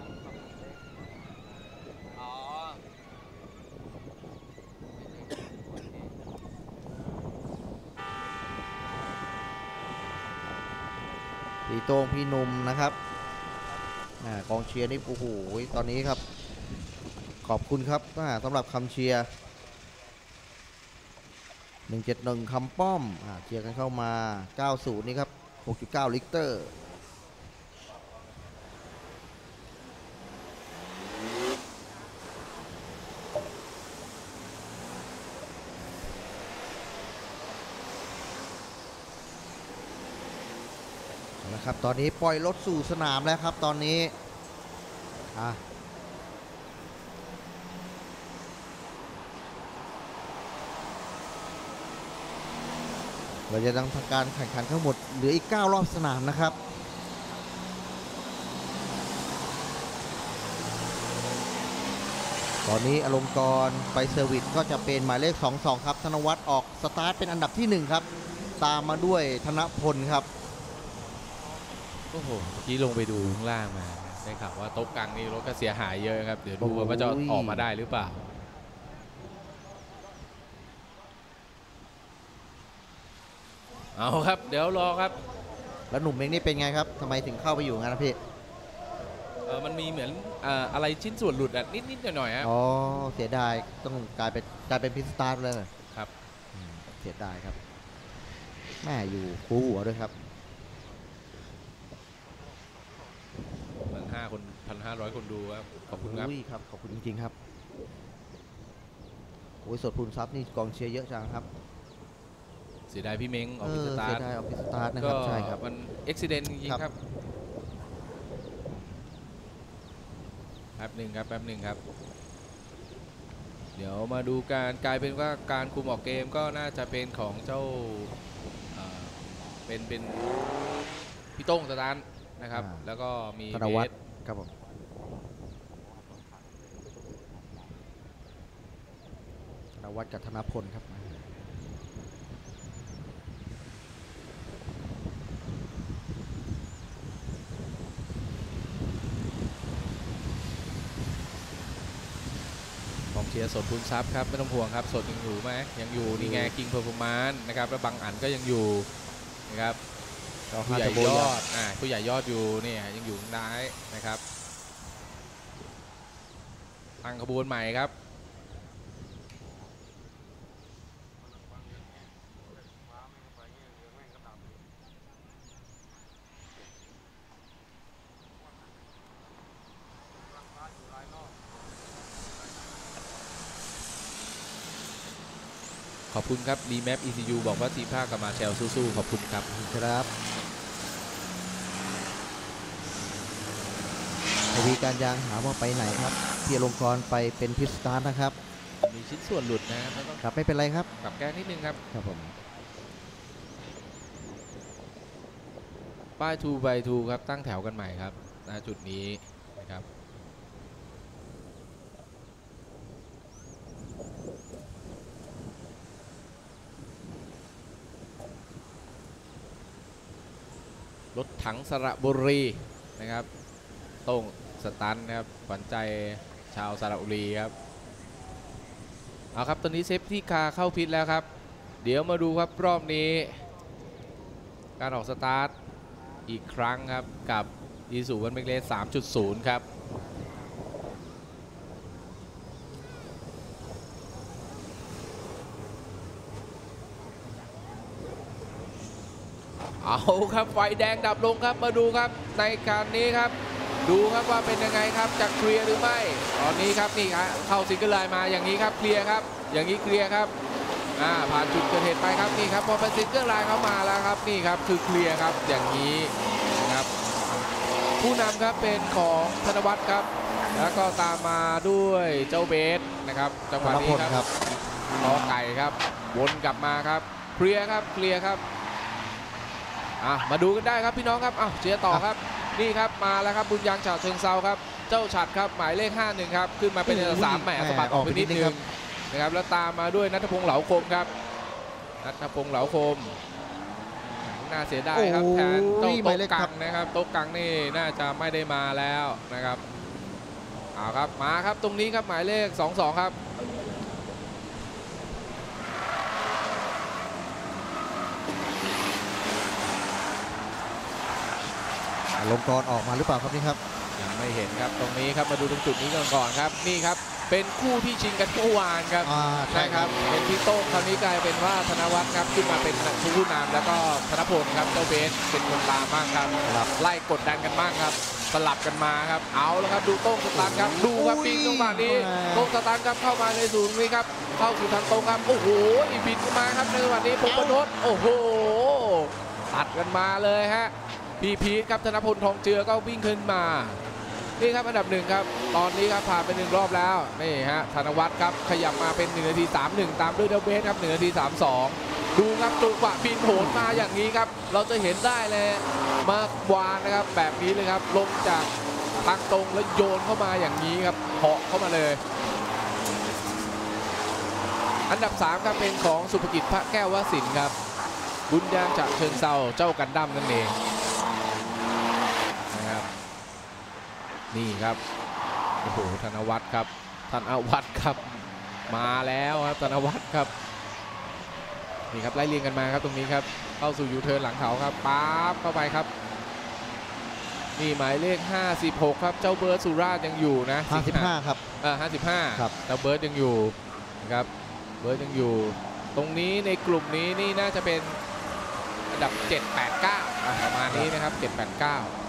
พี่ โต้งพี่หนุ่มนะครับอากองเชียร์นี่โอ้โหตอนนี้ครับ ขอบคุณครับสำหรับคำเชียร์171คำป้อมอเชียร์กันเข้ามา 90 นี่ครับ 6.9 ลิตร เอาละ ครับ ตอนนี้ปล่อยรถสู่สนามแล้วครับ ตอนนี้อะเราจะต้องทำการแข่งขันทั้งหมดเหลืออีก 9 รอบสนามนะครับ ตอนนี้อลงกรณ์กรไป service ก็จะเป็นหมายเลข 22 ครับ ธนวัฒน์ออกสตาร์ทเป็นอันดับที่ 1 ครับ ตามมาด้วยธนพลครับ โอ้โหเมื่อกี้ลงไปดูข้างล่างมาได้ข่าวว่าโต๊ะกลางนี่รถก็เสียหายเยอะครับ เดี๋ยวดูว่าจะโอ้ยออกมาได้หรือเปล่า เอาครับ เดี๋ยวรอครับ แล้วหนุ่มเม้งนี่เป็นไงครับทำไมถึงเข้าไปอยู่งั้นนะพี่เออมันมีเหมือนเอ่ออะไรชิ้นส่วนหลุดอะนิดๆหน่อยๆครับอ๋อเสียดายต้องกลายเป็นกลายเป็นพิซสตาร์ทเลยครับอืมเสียดายครับแม่อยู่คู่หัวด้วยครับ พัน ห้าคนพันห้าร้อยคนดูครับ ขอบคุณครับอุ้ยครับ ขอบคุณจริงๆครับโอ้ยสดพูนซับนี่กองเชียร์เยอะจังครับ เสียดายพี่เม้งออกเอพิอสตาเสีร์ยทดายออกพิซสตาร์ทนะคก็รับ ใช่ครับมันอุบิเหตุจริงๆครับครับ แป๊บหนึ่งครับ แป๊บหนึ่งครับ เดี๋ยวมาดูการกลายเป็นว่าการคุมออกเกมก็น่าจะเป็นของเจ้าเอ่อเป็นเป็นพี่โต้งสตาร์ท นะครับแล้วก็มีธนวัฒเน์ครับผมธนวัฒน์กับธนพลครับของเชียร์สดคุณทรัพย์ครับไม่ต้องห่วงครับ สดยังอยู่ไหมยังอยู่นี่ไงกิงเพอร์ฟอร์มานนะครับแล้วบางอันก็ยังอยู่นะครับ ผู้ฮาใหญ่จะโบยยอดอ่าผู้ใหญ่ยอดอยู่เนี่ยยังอยู่ข้างท้ายนะครับตั้งขบวนใหม่ครับขอบคุณครับรีแมป ECU บอกว่าทีมภาคกับมาเชลสู้ๆขอบคุณครับครับ ทวีการยางหาว่าไปไหนครับพี่อลงกรณ์ไปเป็นพิสตาร์ทนะครับ มีชิ้นส่วนหลุดนะครับแล้วต้องครับไม่เป็นไรครับปรับแก้นิดนึงครับ ครับผมป้าย2 by 2ครับตั้งแถวกันใหม่ครับณจุดนี้นะครับรถถังสระบุรีนะครับโต้ง สตันครับขวัญใจชาวสระบุรีครับเอาครับตอนนี้เซฟที่คาเข้าพิษแล้วครับ เดี๋ยวมาดูครับรอบนี้ การออกสตาร์ทอีกครั้งครับกับอีสูวันเมกเลส3.0 ครับเอาครับไฟแดงดับลงครับมาดูครับในการนี้ครับ ดูครับว่าเป็นยังไงครับจะเคลียร์หรือไม่ ตอนนี้ครับนี่ครับเข้า single line มาอย่างนี้ครับเคลียร์ครับ อย่างนี้เคลียร์ครับอ่าผ่านจุดเกิดเหตุไปครับนี่ครับพอเป็น single line เข้ามาแล้วครับนี่ครับคือเคลียร์ครับอย่างนี้นะครับ ผู้นำครับเป็นของธนวัฒน์ครับ แล้วก็ตามมาด้วยเจ้าเบสนะครับจังหวะพลนี้พลคครัรับบขอไก่ครับวนกลับมาครับเคลียร์ครับเคลียร์ครับอะมาดูกันได้ครับพี่น้องครับอ้าวเชียร์ต่อครับ นี่ครับมาแล้วครับบุญยังฉาเชิงเซาครับเจ้าฉัดครับหมายเลข51ครับขึ้นมาเป็นอันดับสามแหมสะบัดออกไปนิดนึงนะครับแล้วตามมาด้วยนัทพงษ์เหลาคมครับนัทพงษ์เหลาคมน่าเสียดายครับแทนเจ้าโต๊ะกังนะครับโต๊ะกังนี่น่าจะไม่ได้มาแล้วนะครับเอาครับมาครับตรงนี้ครับหมายเลข 22 ครับ ลงกรณ์ออกมาหรือเปล่าครับนี่ครับยังไม่เห็นครับตรงนี้ครับมาดูตรงจุดนี้กันก่อนครับนี่ครับเป็นคู่ที่ชิงกันเมื่อวานครับอ่าใช่ครับเป็นพี่โต้งคราวนี้กลายเป็นว่าธนวัฒน์ครับขึ้นมาเป็นผู้นำแล้วก็ธนพลครับเจ้าเบสเป็นคนตามบ้างครับครับไล่กดดันกันบ้างครับสลับกันมาครับเอาแล้วครับดูโต้งสตาร์ทครับดูครับปิงตรงฝั่งนี้โต้งสตาร์ทครับเข้ามาในศูนย์นี้ครับเข้าสู่ทางตรงครับโอ้โหอีบินเข้ามาครับในจังหวะนี้พงประนดโอ้โหตัดกันมาเลยฮะ พีพีครับธนพลทองเจือก็วิ่งขึ้นมา นี่ครับอันดับหนึ่งครับ ตอนนี้ครับผ่านไปหนึ่งรอบแล้ว นี่ฮะธนวัฒน์ครับขยับมาเป็น1นาที 31 ตามด้วยเดลเบสครับ1นาที 32 ดูครับจังหวะบินโหนมาอย่างนี้ครับ เราจะเห็นได้เลยมาวานนะครับ แบบนี้เลยครับลงจากทางตรงแล้วโยนเข้ามาอย่างนี้ครับเหาะเข้ามาเลยอันดับ3ครับเป็นของสุภกิจพระแก้ววสินครับ บุญยางจากเชิงเซาเจ้ากันดั้มนั่นเองนะครับ นี่ครับโอ้โหธนวัฒน์ครับธนวัฒน์ครับ มาแล้วครับธนวัฒน์ครับนี่ครับไล่เรียงกันมาครับตรงนี้ครับเข้าสู่ยูเทิร์นหลังเขาครับป๊าบเข้าไปครับนี่หมายเลข 56 ครับ เจ้าเบิร์ดสุราษฎร์ยังอยู่นะ55ครับเออ55ครับเจ้าเบิร์ดยังอยู่นะครับเบิร์ดยังอยู่ ตรงนี้ในกลุ่มนี้นี่น่าจะเป็นอันดับ 7 8 9อะประมาณนี้นะครับ 7 8 9นะครับ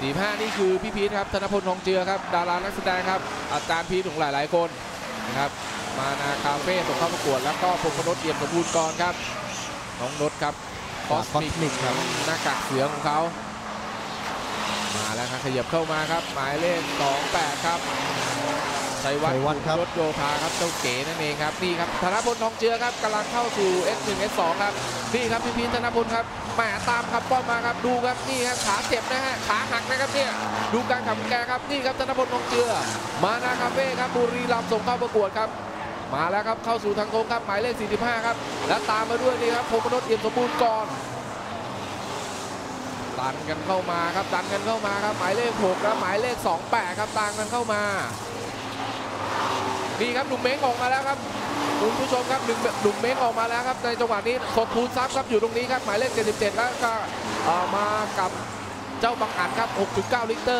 สี่ห้านี่คือพี่พีทครับธนพลทองเจือครับดารานักแสดงครับอาจารย์พีทของหลาย ๆ คนนะครับมานาคาเฟ่ส่งเข้าประกวด แล้วก็พงพนดเอี่ยมสมบูรณ์กรครับน้องนดครับคอสมิก Cosmic ครับหน้ากากเสือของเขามาแล้วครับขยับเข้ามาครับ หมายเลข 28 ครับ ชัยวัฒชัยวัฒน์ครับรถโยธาครับเจ้าเก๋นั่นเองครับนี่ครับธนพลทองเจือครับกำลังเข้าสู่ S1 S2 ครับนี่ครับพี่พีทธนพลครับแหมตามครับป้อมมาครับดูครับนี่ครับขาเจ็บนะฮะขาหักนะครับเนี่ยดูการขับแกครับนี่ครับธนพลทองเจือ มานาคาเฟ่ครับบุรีรัมย์ส่งเข้าประกวดครับมาแล้วครับเข้าสู่ทางโค้งครับหมายเลข 45 ครับ แล้วตามมาด้วยนี่ครับพงศ์นนท์เอี่ยมสมบูรณ์ก่อนดันกันเข้ามาครับดันกันเข้ามาครับหมายเลข 6 ครับหมายเลข 28 ครับตามกันเข้ามา นี่ครับหนุ่มเม้งออกมาแล้วครับคุณผู้ชมครับหนึ่งหนุ่มเม้งออกมาแล้วครับในจังหวะนี้สดคูณซับครับอยู่ตรงนี้ครับหมายเลข 77 แล้วก็เอ่อมากับเจ้าบังอัดครับ 6.9 ลิตร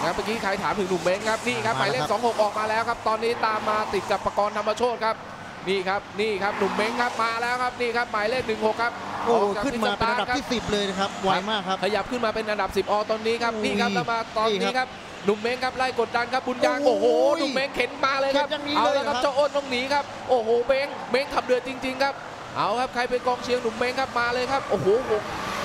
นะครับเมื่อกี้ใครถามถึงหนุ่มเม้งครับนี่ครับหมายเลข 26 ออกมาแล้วครับ ตอนนี้ตามมาติดกับประกรณ์ธรรมโชตครับนี่ครับนี่ครับหนุ่มเม้งครับมาแล้วครับนี่ครับหมายเลข 16 ครับโอ้ออกจากขึ้นมาเป็นอันดับที่ที่ 10 เลยนะครับไวมากครับขยับขึ้นมาเป็นอันดับ 10ออตอนนี้ครับอุ้ยนี่ครับแล้วมาตอนนี่นี้ครับครับ หนุ่มเม้งครับไล่กดดันครับบุญยางโอ้โอ้โหโหหนุ่มเม้งเข็นมาเลยครับเข็นอย่างนี้เอาเลยแล้วครับเหรอครับเจ้าอ้นต้องหนีครับโอ้โหเม้งเม้งขับเดือดจริง ๆ ครับเอาครับใครเป็นกองเชียร์หนุ่มเม้งครับมาเลยครับโอ้โห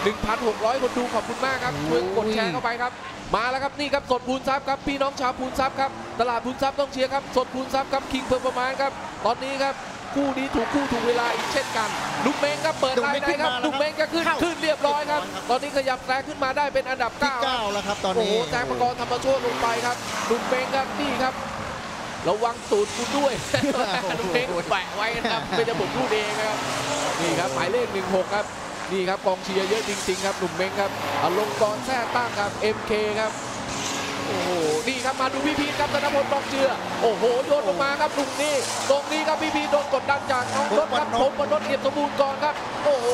1,600 คนดูขอบคุณมากครับช่วยกดแชร์เข้าไปครับ มาแล้วครับนี่ครับสดพูนทรัพย์ครับพี่น้องชาวพูนทรัพย์ครับตลาดพูนทรัพย์ต้องเชียร์ครับสดพูนทรัพย์ครับคิงเพอร์ประมาณครับตอนนี้ครับ คู่นี้ถูกคู่ถูกเวลาอีกเช่นกันหนุ่มเม้งครับเปิดหนุ่มไล่เม้งไหนครับขึ้นมาแล้วหนุ่มเม้งจะขึ้นเข้าขึ้นเรียบร้อยครับ ตอนนี้ขยับแซงขึ้นมาได้เป็นอันดับที่9 9แล้วครับตอนโอ้โหนี้แซงประกรณ์ธรรมโชตลงไปครับหนุ่มเม้งครับนี่ครับระวังตูดคุณด้วยหนุ่มเม้งแปะไว้นะครับไม่ได้ผมพูดเองนะครับนี่ครับหมายเลข16ครับนี่ครับกองเชียร์เยอะจริงๆครับหนุ่มเม้งครับอลงกรณ์แท้ตั้งครับ MK ครับโอ้โห นี่ครับมาดูพี่พีทครับธนพลกองเจือ โอ้โหโยนลงมาครับลุงนี่ตรงนี้ครับพี่พีทโดนกดดันจากน้องรถครับผมบนรถเอียบสมบูรณ์ก่อนครับ โอ้โห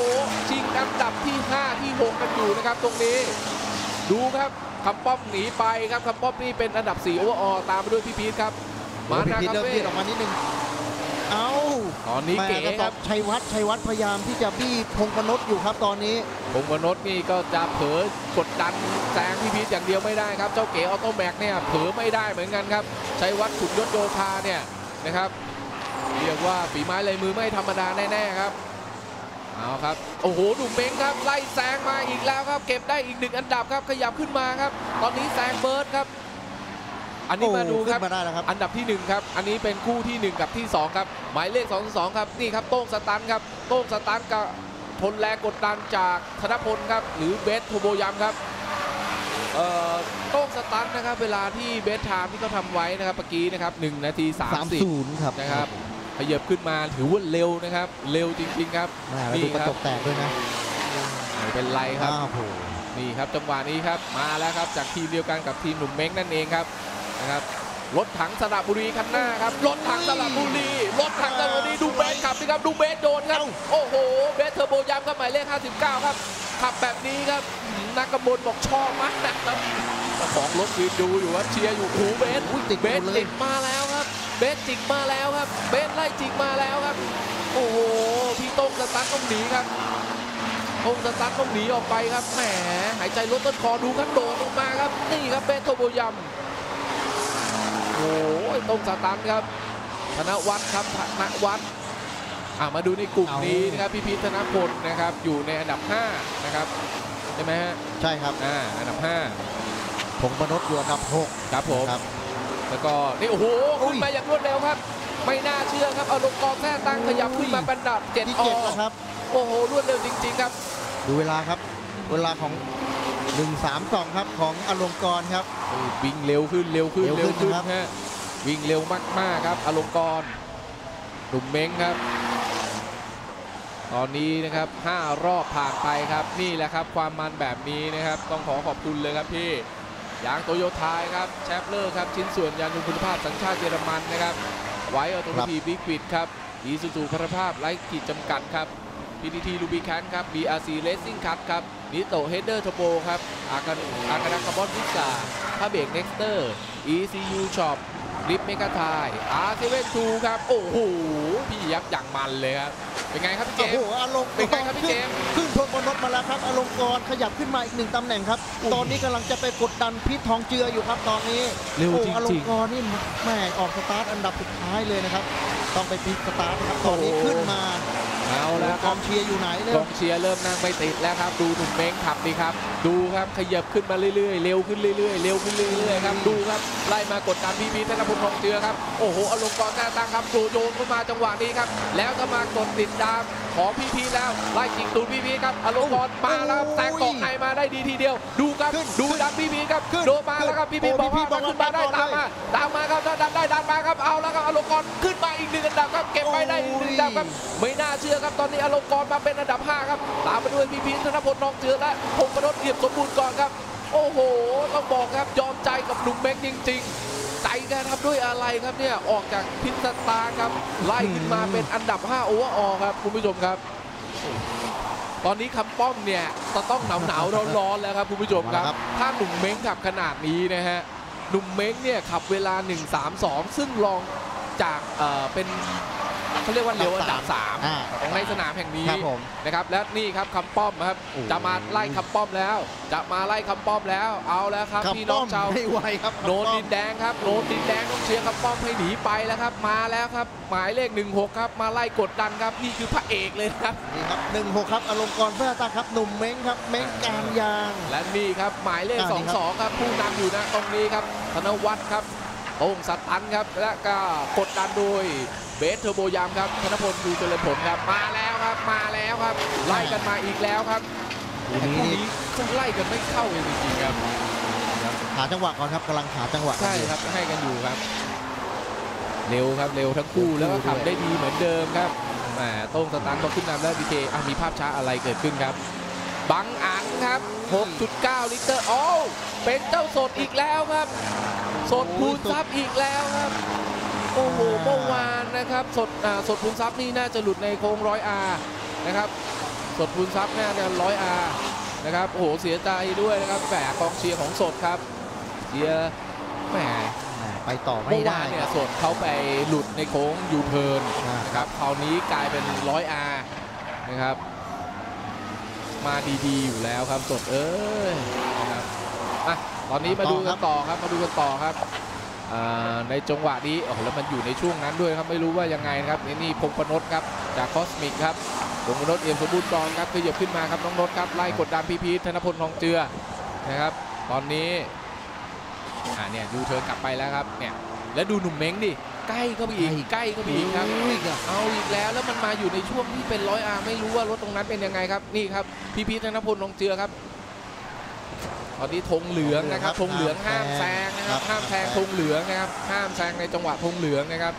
ชิงอันดับที่ 5 ที่ 6 กันอยู่นะครับ ตรงนี้ ดูครับคำป้อมหนีไปครับคำป้อมนี่เป็นอันดับ4โอเวอร์ออตามมาด้วยพี่พีทครับ มามาพินาธีคาเริ่มเฟ่ยืดออกมานิดนึงเอ้า ตอนนี้แม่เก๋กระสคอรับบชัยวัฒน์ชัยวัฒน์พยายามที่จะบี้พงพนศอยู่ครับตอนนี้พงศ์นศนี่ก็จะเผลอกดดันแซงพี่พีทอย่างเดียวไม่ได้ครับ เจ้าเก๋ออโต้แม็กเนี่ยเผลอไม่ได้เหมือนกันครับชัยวัฒน์ขุนยศโยธาเนี่ยนะครับเรียกว่าฝีไม้ลายมือไม่ธรรมดาแน่ๆครับเอาครับโอ้โหหนุ่มเม้งครับไล่แซงมาอีกแล้วครับ เก็บได้อีกหนึ่งอันดับครับขยับขึ้นมาครับ ตอนนี้แซงเบิร์ดครับ อันนี้มาดูครับโอ้ขึ้นมาได้แล้วครับ อันดับที่ 1 ครับ อันนี้เป็นคู่ที่ 1 กับที่ 2 ครับ หมายเลข22ครับนี่ครับโต้งสตันครับโต้งสตันกับทนแรงกดดันจากธนพลครับ หรือเบสโทโบยัมครับเอ่อโต้งสตันนะครับ เวลาที่ best time ที่เขาทำไว้นะครับเมื่อกี้นะครับ1นาที30 30ครับนะครับขยับขึ้นมาถือว่าเร็วนะครับ เร็วจริง ๆ ครับแม่แล้วนี่ดูกระครัจบกแตกด้วยนะไม่เป็นไรครับอ้าวโหนี่ครับจังหวะนี้ครับมาแล้วครับจากทีมเดียวกันกับทีมหนุ่มเม้งนั่นเองครับ นะครับรถถังสระบุรีคันหน้าครับรถถังสระบุรีรถถังสระบุรีดูเบสขับสิครับดูเบสโดนครับโอ้โหเบสเทอร์โบยามครับหมายเลข 59 ครับขับแบบนี้ครับอื้อหือนักกำบลบอกชอบมากนะครับเจ้าของรถยืนดูอยู่ครับเชียร์อยู่โอ้โหเบสอุ้ยติดเบหมสดเลยจิกมาแล้วครับ เบสจิกมาแล้วครับ เบสไล่จิกมาแล้วครับ โอ้โหพี่โต้งสตาร์ทต้องหนีครับโต้งสตาร์ทต้องหนีออกไปครับแหมหายใจรดต้นคอดูครับโดดลงมาครับนี่ครับเบสโทโบยัม โอ้ยโต้งสตาร์ทครับ ธนวัฒน์ครับธนวัฒน์อะเอามาดูในกลุ่มนี้นี้นะครับพี่พีทธนพลนะครับ อยู่ในอันดับ 5 นะครับใช่ไหมฮะใช่ครับอ่าอันดับพงพนศอยู่อันดับ5ครับผม6ครับแล้วก็นี่โอ้โหอุ้ขึ้ยนมาอย่างรวดเร็วครับ ไม่น่าเชื่อครับเอาลงกองแท้ตั้งขยับขึ้นมาเป็นอันดับเจ็ดที่อเจ็ดแล้วครับ โอ้โหรวดเร็วจริง ๆ ครับ ดูเวลาครับ เวลาของ 132 ครับของอลงกรณ์ครับ วิ่งเร็วขึ้นเร็วขึ้นเร็เร็ววขึ้ขึ้นนครับฮะวิ่งเร็วมาก ๆ ครับอลงกรณ์หนุ่มเม้งครับ ตอนนี้นะครับ 5 รอบผ่านไปครับ นี่แหละครับความมันแบบนี้นะครับ ต้องขอขอบคุณเลยครับพี่ยางโตโยต้าครับแชปเลอร์ครับ ชิ้นส่วนยานยนต์คุณภาพสัญชาติเยอรมันนะครับ ไว้ออโตโมทีบิ๊กวิดครับดีสุซูคุณภาพไร้ขีดจำกัดครับ PTT ลูบิแคนครับ BRC Racing Cut ครับ นิโตเฮดเดอร์ t ทโบครับ อากาอากานาคาร์บอนพิซซ่าผ้าเบรกเน็กสเตอร์ ECU Shop ลิฟเมกาไทย R72 ครับ โอ้โห พี่ยับอย่างมันเลยครับ เป็นไงครับพี่เจโอ้มโหส์อลงเป็นไงครับพี่เจมส์ขึ้นพงพนศมาแล้วครับอลงกรณ์ขยับขึ้นมาอีกหนึ่งตำแหน่งครับ ตอนนี้กำลังจะไปกดดันพีททองเจืออยู่ครับตอนนี้เร็วโอ้จริงๆอลงกรณ์นี่แม่ออกสตาร์ทอันดับสุดท้ายเลยนะครับ ต้องไปพีทสตาร์ทนะครับ ตอนนี้โอ้ขึ้นมาเอา แล้วกครัอบงเชียร์อยู่ไหนเนี่ยกองเชียร์เริ่มนั่งไม่ติดแล้วครับ ดูหนุ่มเม้งขับดีครับ ดูครับขยับขึ้นมาเรื่อยๆ เร็วขึ้นเรื่อยๆ เร็วขึ้นเรื่อยๆครับ ดูครับไล่มากดดันพีพีธนพลทองเจือครับ โอ้โหอารมณ์กรหน้าตั้งครับโยโยนเข้ามาจังหวะนี้ครับ แล้วก็มากดติดตามของพีพีแล้วไล่จิกตูนพีพีครับอารมณ์กรมาแล้วครับแซงเกาะในมาได้ดีทีเดียว ดูครับดูดันพีพีครับขึ้นโดนมาแล้วครับพีพีโอ้บอกพี่ว่าบอกขึ้นมาได้ว่าตามมาตามมาครับถ้าดันได้ดันมาครับเอาแล้วครับอารมณ์กรขึ้นมาอีกหนึ่งอันดับครับเก็บไปได้อีกหนึ่งอันดับครับไม่น่าเชื่อครับตอนนี้อารมณ์กรมาเป็นอันดับ 5 ครับ ตามมาด้วยพีพีธนพลน้องเจือและพงศ์ประดลเกียรติสมบูรณ์ก่อนครับ โอ้โห ต้องบอกครับยอมใจกับหนุ่มเม้งจริงใจแกทำด้วยอะไรครับเนี่ย ออกจากพิษสตาร์ครับ ไล่ขึ้นมาเป็นอันดับ 5 โอเวอร์ออครับ คุณผู้ชมครับ ตอนนี้คำป้อมเนี่ยจะต้องหนาวหนาวๆร้อนๆแล้วครับคุณผู้ชมครับมาครับ ถ้าหนุ่มเม้งขับขนาดนี้นะฮะหนุ่มเม้งเนี่ยขับเวลา 1.32 ซึ่งรองจากเอ่อเป็น เขาเรียกว่าเร็วอันดับ3อ่าของในสนามแห่งนี้ครับผมนะครับและนี่ครับคำป้อมครับโอ้โหจะมาไล่คำป้อมแล้ว จะมาไล่คำป้อมแล้วเอาแล้วครับพี่คำน้ป้อองมชาวไม่ไหวครับโนนคำป้อดิมนแดงครับโนนดินแดงต้องเชียร์คำป้อมให้หนีไปแล้วครับ มาแล้วครับ หมายเลข 16 ครับ มาไล่กดดันครับนี่คือพระเอกเลยนะครับนี่ครับหนึ่งหกครับอารมณ์กรแฟ้ตาครับหนุ่มเม้งครับเม้งการยาง และนี่ครับหมายเลขอ่านี่ครับ22 ครับ ผู้นำอยู่นะตรงนี้ครับธนวัฒน์ครับโต้งสัตตันครับและก็กดดันโดย เบสเทอร์โบยามครับธนพลดูเจริญผลครับมาแล้วครับ มาแล้วครับ ไล่กันมาอีกแล้วครับทีแต่นี้คู่นี่นี้ก็ไล่กันไม่เข้าเลยจริงๆครับหาจังหวะก่อนครับกำลังหาจังหวะใช่ครับให้กันอยู่ครับ เร็วครับเร็วทั้งคู่แล้วก็ขับได้ดีเหมือนเดิมครับแหมโต้งสตาร์ทพอขึ้นนำแล้วดีเคอะมีภาพช้าอะไรเกิดขึ้นครับ บังอันครับ 6.9 ลิตรโอ้วเป็นเจ้าสดอีกแล้วครับ สดพูนซับอีกแล้วครับ โอ้โหเมื่อวานนะครับสดอ่าสดพูนซับนี่น่าจะหลุดในโค้งร้อยอานะครับสดพูนซับน่าจะร้อยอานะครับโอ้โหเสียใจด้วยนะครับแฝกองเชียร์ของสดครับเชียร์แหมแหมไปต่อไม่เมื่อได้วานเนี่คยรับสดเขาไปหลุดในโค้งยูเทิร์นอ่านะครับคราวนี้กลายเป็นร้อยอานะครับ มาดีๆอยู่แล้วครับสดเอ้ยนะครับอะตอนนี้มาดูกันต่อครับมาดูกันต่อครับอ่า ในจังหวะนี้โอ้โหแล้วมันอยู่ในช่วงนั้นด้วยครับไม่รู้ว่ายังไงนะครับนี่นี่พงษ์พนศครับจากคอสมิกครับพงษ์พนศเอี่ยมสมบูรณ์กองครับขยับขึ้นมาครับน้องนศครับไล่กดดันพีพีธนพลทองเจือนะครับ ตอนนี้อ่าเนี่ยยูเทิร์นกลับไปแล้วครับเนี่ยแล้วดูหนุ่มเม้งดิใกล้เข้าไปอีกใกล้เข้าไปอีกครับอุ้ยครับเอาอีกแล้วแล้วมันมาอยู่ในช่วงที่เป็นร้อยอาไม่รู้ว่ารถตรงนั้นเป็นยังไงครับนี่ครับพี่พีชธนพลลงเจือครับ ตอนนี้ธงเหลืองนะครับธงเหลืองห้ามแซงนะครับห้ามแซงธงเหลืองนะครับห้ามแซงในจังหวะธงเหลืองนะครับ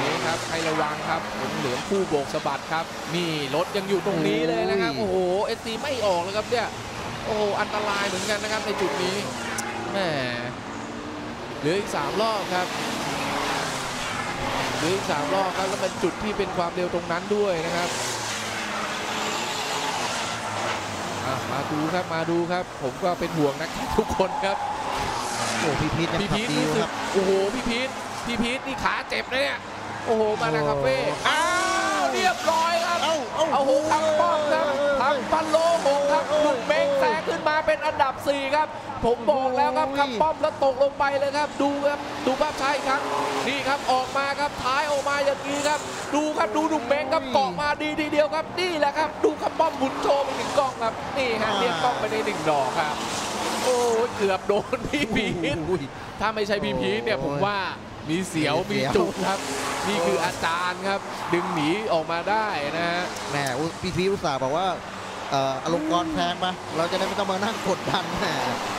นี่ครับให้ระวังครับธงเหลืองคู่โบกสะบัดครับนี่รถยังอยู่ตรงนี้เลยนะครับโอ้โหเอซีไม่ออกเลยครับเนี่ยโอ้โหอันตรายเหมือนกันนะครับในจุดนี้แหมเหลืออีกสามรอบครับเหลืออีกสามรอบครับแล้วเป็นจุดที่เป็นความเร็วตรงนั้นด้วยนะครับอะ มาดูครับมาดูครับ ผมก็เป็นห่วงนักแข่งทุกคนครับโอ้พี่พีทยังพี่ขับพีทดีรู้อยู่สึคกรับโอ้โหพี่พีทพี่พีทนี่ขาเจ็บนะเนี่ยโอ้โหมานาคาเฟ่โอ้อ้าวเรียบร้อยครับเอ้าเอ้าเอาโหทางป้อมครับทางปันโลโหครับหนุ่มเม้งแซงขึ้นมา เป็นอันดับ 4 ครับ ผมบอกแล้วครับคำป้อมแล้วตกลงไปเลยครับ ดูครับดูภาพช้าอีกครั้งนี่ครับออกมาครับท้ายออกมาอย่างนี้ครับ ดูครับดูหนุ่มเม้งครับเกาะมาดีทีเดียวครับนี่แหละครับ ดูคำป้อมหมุนโชว์ไปถึงกล้องครับนี่ฮะเรียกกล้องไปในหนึ่งดอกครับโอ้ยเกือบโดนพี่พีทอุ้ยถ้าไม่ใช่พี่พีทเนี่ยผมว่ามีเสียวมีมีเสียวจุกครับ นี่คืออาจารย์ครับ ดึงหนีออกมาได้นะฮะแหมอุ๊ยพี่พีทอุตส่าห์บอกว่าเอ่ออารมณ์กรแพงมาเราจะได้ไม่ต้องมานั่งกดดันแหม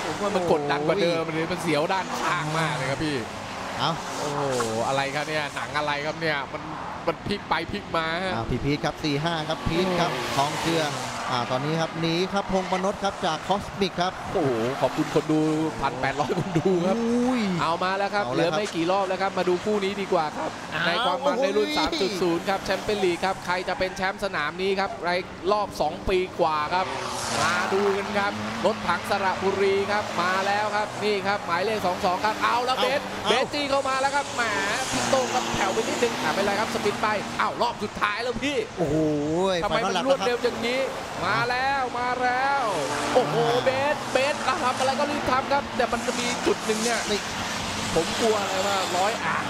ผมว่ามันกดดันกว่าเดิมเลยมันเสียวด้านข้างมากเลยครับพี่เอาโอ้โหอะไรครับเนี่ยหนังอะไรครับเนี่ยมันมันพลิกไปพลิกมาฮะอ่าพี่พีทครับ4-5ครับพีทครับทองเชือ อ่าตอนนี้ครับหนีครับพงษ์ปนศครับจากคอสมิกครับโอ้โหขอบคุณคนดูพันแปดร้อยคนดูครับ อุ้ย เอามาแล้วครับเอาเหแล้วลือไม่กี่รอบแล้วครับ มาดูคู่นี้ดีกว่าครับ อ้าวในความมันในรุ่น โอ้โห 3.0 ครับแชมเปี้ยนลีกครับ ใครจะเป็นแชมป์สนามนี้ครับในรอบ 2 ปีกว่าครับมาดูกันครับ รถถังสระบุรีครับ มาแล้วครับ นี่ครับ หมายเลข 22 ครับ เอาแล้วเบสเอาเบสจี้เข้ามาแล้วครับ แหมพี่โต้งครับแถวไปนิดนึงอะไม่เป็นไรครับ สปินไป อ้าวรอบสุดท้ายแล้วพี่ โอ้โหทำไมฟมันแลปรวดแล้เร็วคบอย่างนี้ มาแล้วมาแล้ว โอ้โห เบส เบสทำอะไรก็รีบทำครับ แต่มันจะมีจุดหนึ่งเนี่ยนี่ผมกลัวอะไรว่าร้อยอ่าง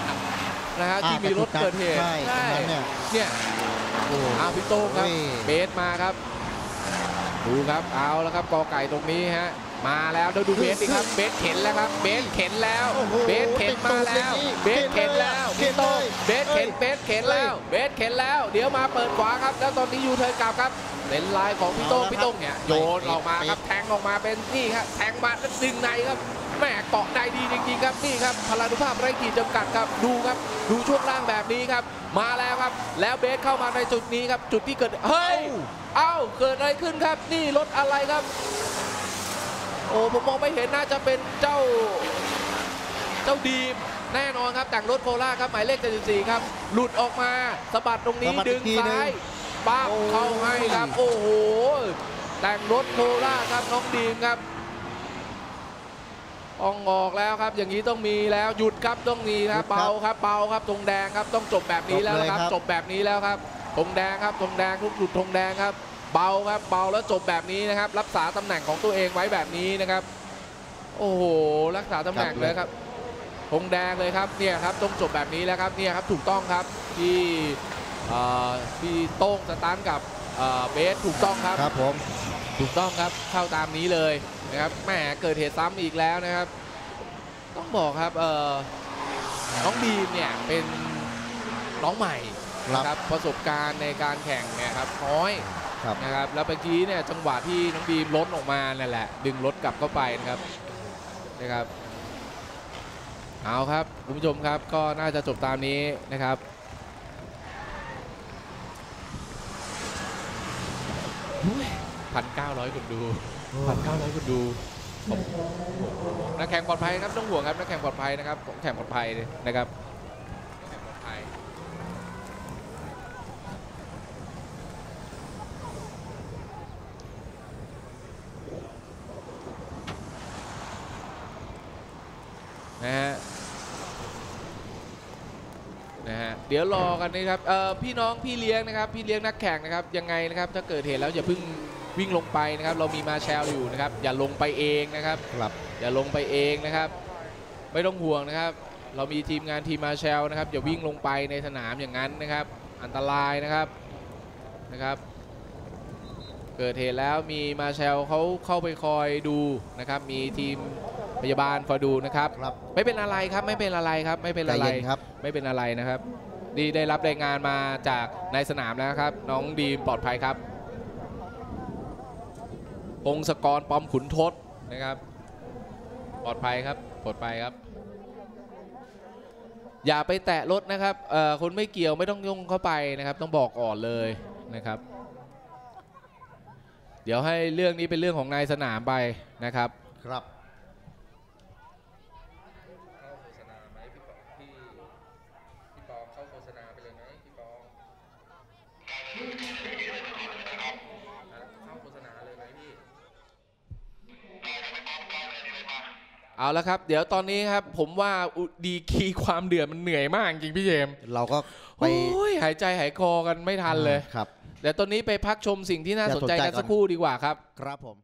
นะฮะอ่าที่มีรถเกิดเหตุใช่ตรงนั้นเนี่ย เนี่ยโอ้โหเอาพี่โต้งครับโอ้ยเบสมาครับ ดูครับเอาแล้วครับกอไก่ตรงนี้ฮะ มาแล้วเดี๋ยวดูเบสดิครับ เบสเข็นแล้วครับ เบสเข็นแล้วโอ้โหเบสเข็นมาแล้ว เบสเข็นแล้วเข็พี่นเลยโต้งเบสเข็นเอ้ยเบสเข็นแล้ว เบสเข็นแล้ว เดี๋ยวมาเปิดขวาครับ แล้วตอนนี้ยูเทิร์นกลับครับเป็นลายของพี่โต้งเอาละครับพี่โต้งเนี่ยโยนออกมาครับ แทงออกมาเป็นนี่ครับ แทงมาแล้วดึงในครับแม่เกาะในดีจริงๆครับนี่ครับพลานุภาพไร้ขีดจำกัดครับดูครับ ดูช่วงล่างแบบนี้ครับ มาแล้วครับ แล้วเบสเข้ามาในจุดนี้ครับ จุดที่เกิดเฮ้ยเอ้าเกิดอะไรขึ้นครับ นี่รถอะไรครับ โอ้ผมมองไม่เห็นน่าจะเป็นเจ้า เจ้าดีมแน่นอนครับแต่งรถโคราชครับหมายเลข74ครับ หลุดออกมาสะบัดตรงนี้สะบัดอีดึกงทีหนึ่งซ้ายป้าบโอ้ยเข้าให้ครับ โอ้โห แต่งรถโคราชครับน้องดีมครับอองออกแล้วครับ อย่างนี้ต้องมีแล้วหยุดครับต้องมีครับเบาครับเบาครับธงแดงครับต้องจบแบบนี้แล้วนะครับจบแบบนี้แล้วครับธงแดงครับธงแดงทุกหลุดธงแดงครับ เบาครับเบาแล้วจบแบบนี้นะครับ รักษาตำแหน่งของตัวเองไว้แบบนี้นะครับ โอ้โหรักษาตำแหน่งเลยครับธงแดงเลยครับเนี่ยครับต้องจบแบบนี้แล้วครับเนี่ยครับถูกต้องครับที่เอ่อที่โต้งสตาร์ทกับเอ่อเบสถูกต้องครับครับผมถูกต้องครับเข้าตามนี้เลยนะครับแหมเกิดเหตุซ้ำอีกแล้วนะครับ ต้องบอกครับเอ่อน้องบีมเนี่ยเป็นน้องใหม่ครับนะครับประสบการณ์ในการแข่งเนี่ยครับน้อยครับ นะครับแล้วเมื่อกี้เนี่ยจังหวะที่น้องบีมล้นออกมานั่นแหละ ดึงรถกลับเข้าไปนะครับนะครับเอาครับคุณผู้ชมครับก็น่าจะจบตามนี้นะครับพันเก้าร้อยคนดูพันเก้าร้อยคนดูผมนักแข่งปลอดภัยครับไม่ต้องห่วงครับนักแข่งปลอดภัยนะครับแข่งปลอดภัยนะครับนักแข่งปลอดภัย นะฮะนะฮะเดี๋ยวรอกันนะครับเอ่อพี่น้องพี่เลี้ยงนะครับ พี่เลี้ยงนักแข่งนะครับยังไงนะครับ ถ้าเกิดเหตุแล้วอย่าเพิ่งวิ่งลงไปนะครับ เรามีมาแชลอยู่นะครับ อย่าลงไปเองนะครับ ครับ อย่าลงไปเองนะครับ ไม่ต้องห่วงนะครับ เรามีทีมงานทีมมาแชลนะครับอย่าวิ่งลงไปในสนามอย่างนั้นนะครับ อันตรายนะครับนะครับ เกิดเหตุแล้วมีมาแชลเขาเข้าไปคอยดูนะครับ มีทีม พยาบาลคอยดูนะครับ ครับไม่เป็นอะไรครับไม่เป็นอะไรครับไม่เป็นใจอะไรเย็นครับ ไม่เป็นอะไรนะครับดีได้รับรายงานมาจากในสนามแล้วครับ น้องดีมปลอดภัยครับพงศกรปอมขุนทศนะครับ ปลอดภัยครับปลอดภัยครับ อย่าไปแตะรถนะครับเอ่อคนไม่เกี่ยวไม่ต้องยุ่งเข้าไปนะครับ ต้องบอกก่อนเลยนะครับ เดี๋ยวให้เรื่องนี้เป็นเรื่องของนายสนามไปนะครับ ครับ เข้าโฆษณาไหมพี่ปองพี่พี่ปองเข้าโฆษณาไปเลยไหมพี่ปองเข้าโฆษณาเลยไหมพี่ เอาละครับ เดี๋ยวตอนนี้ครับ ผมว่าอุดีคีความเดือดมันเหนื่อยมากจริงพี่เจมส์เราก็ไปโอ้ยหายใจหายคอกันไม่ทันเลยครับเดี๋ยวตอนนี้ไปพักชมสิ่งที่น่าสนใจน่าสนใจกันก่อนสักครู่ดีกว่าครับ ครับผม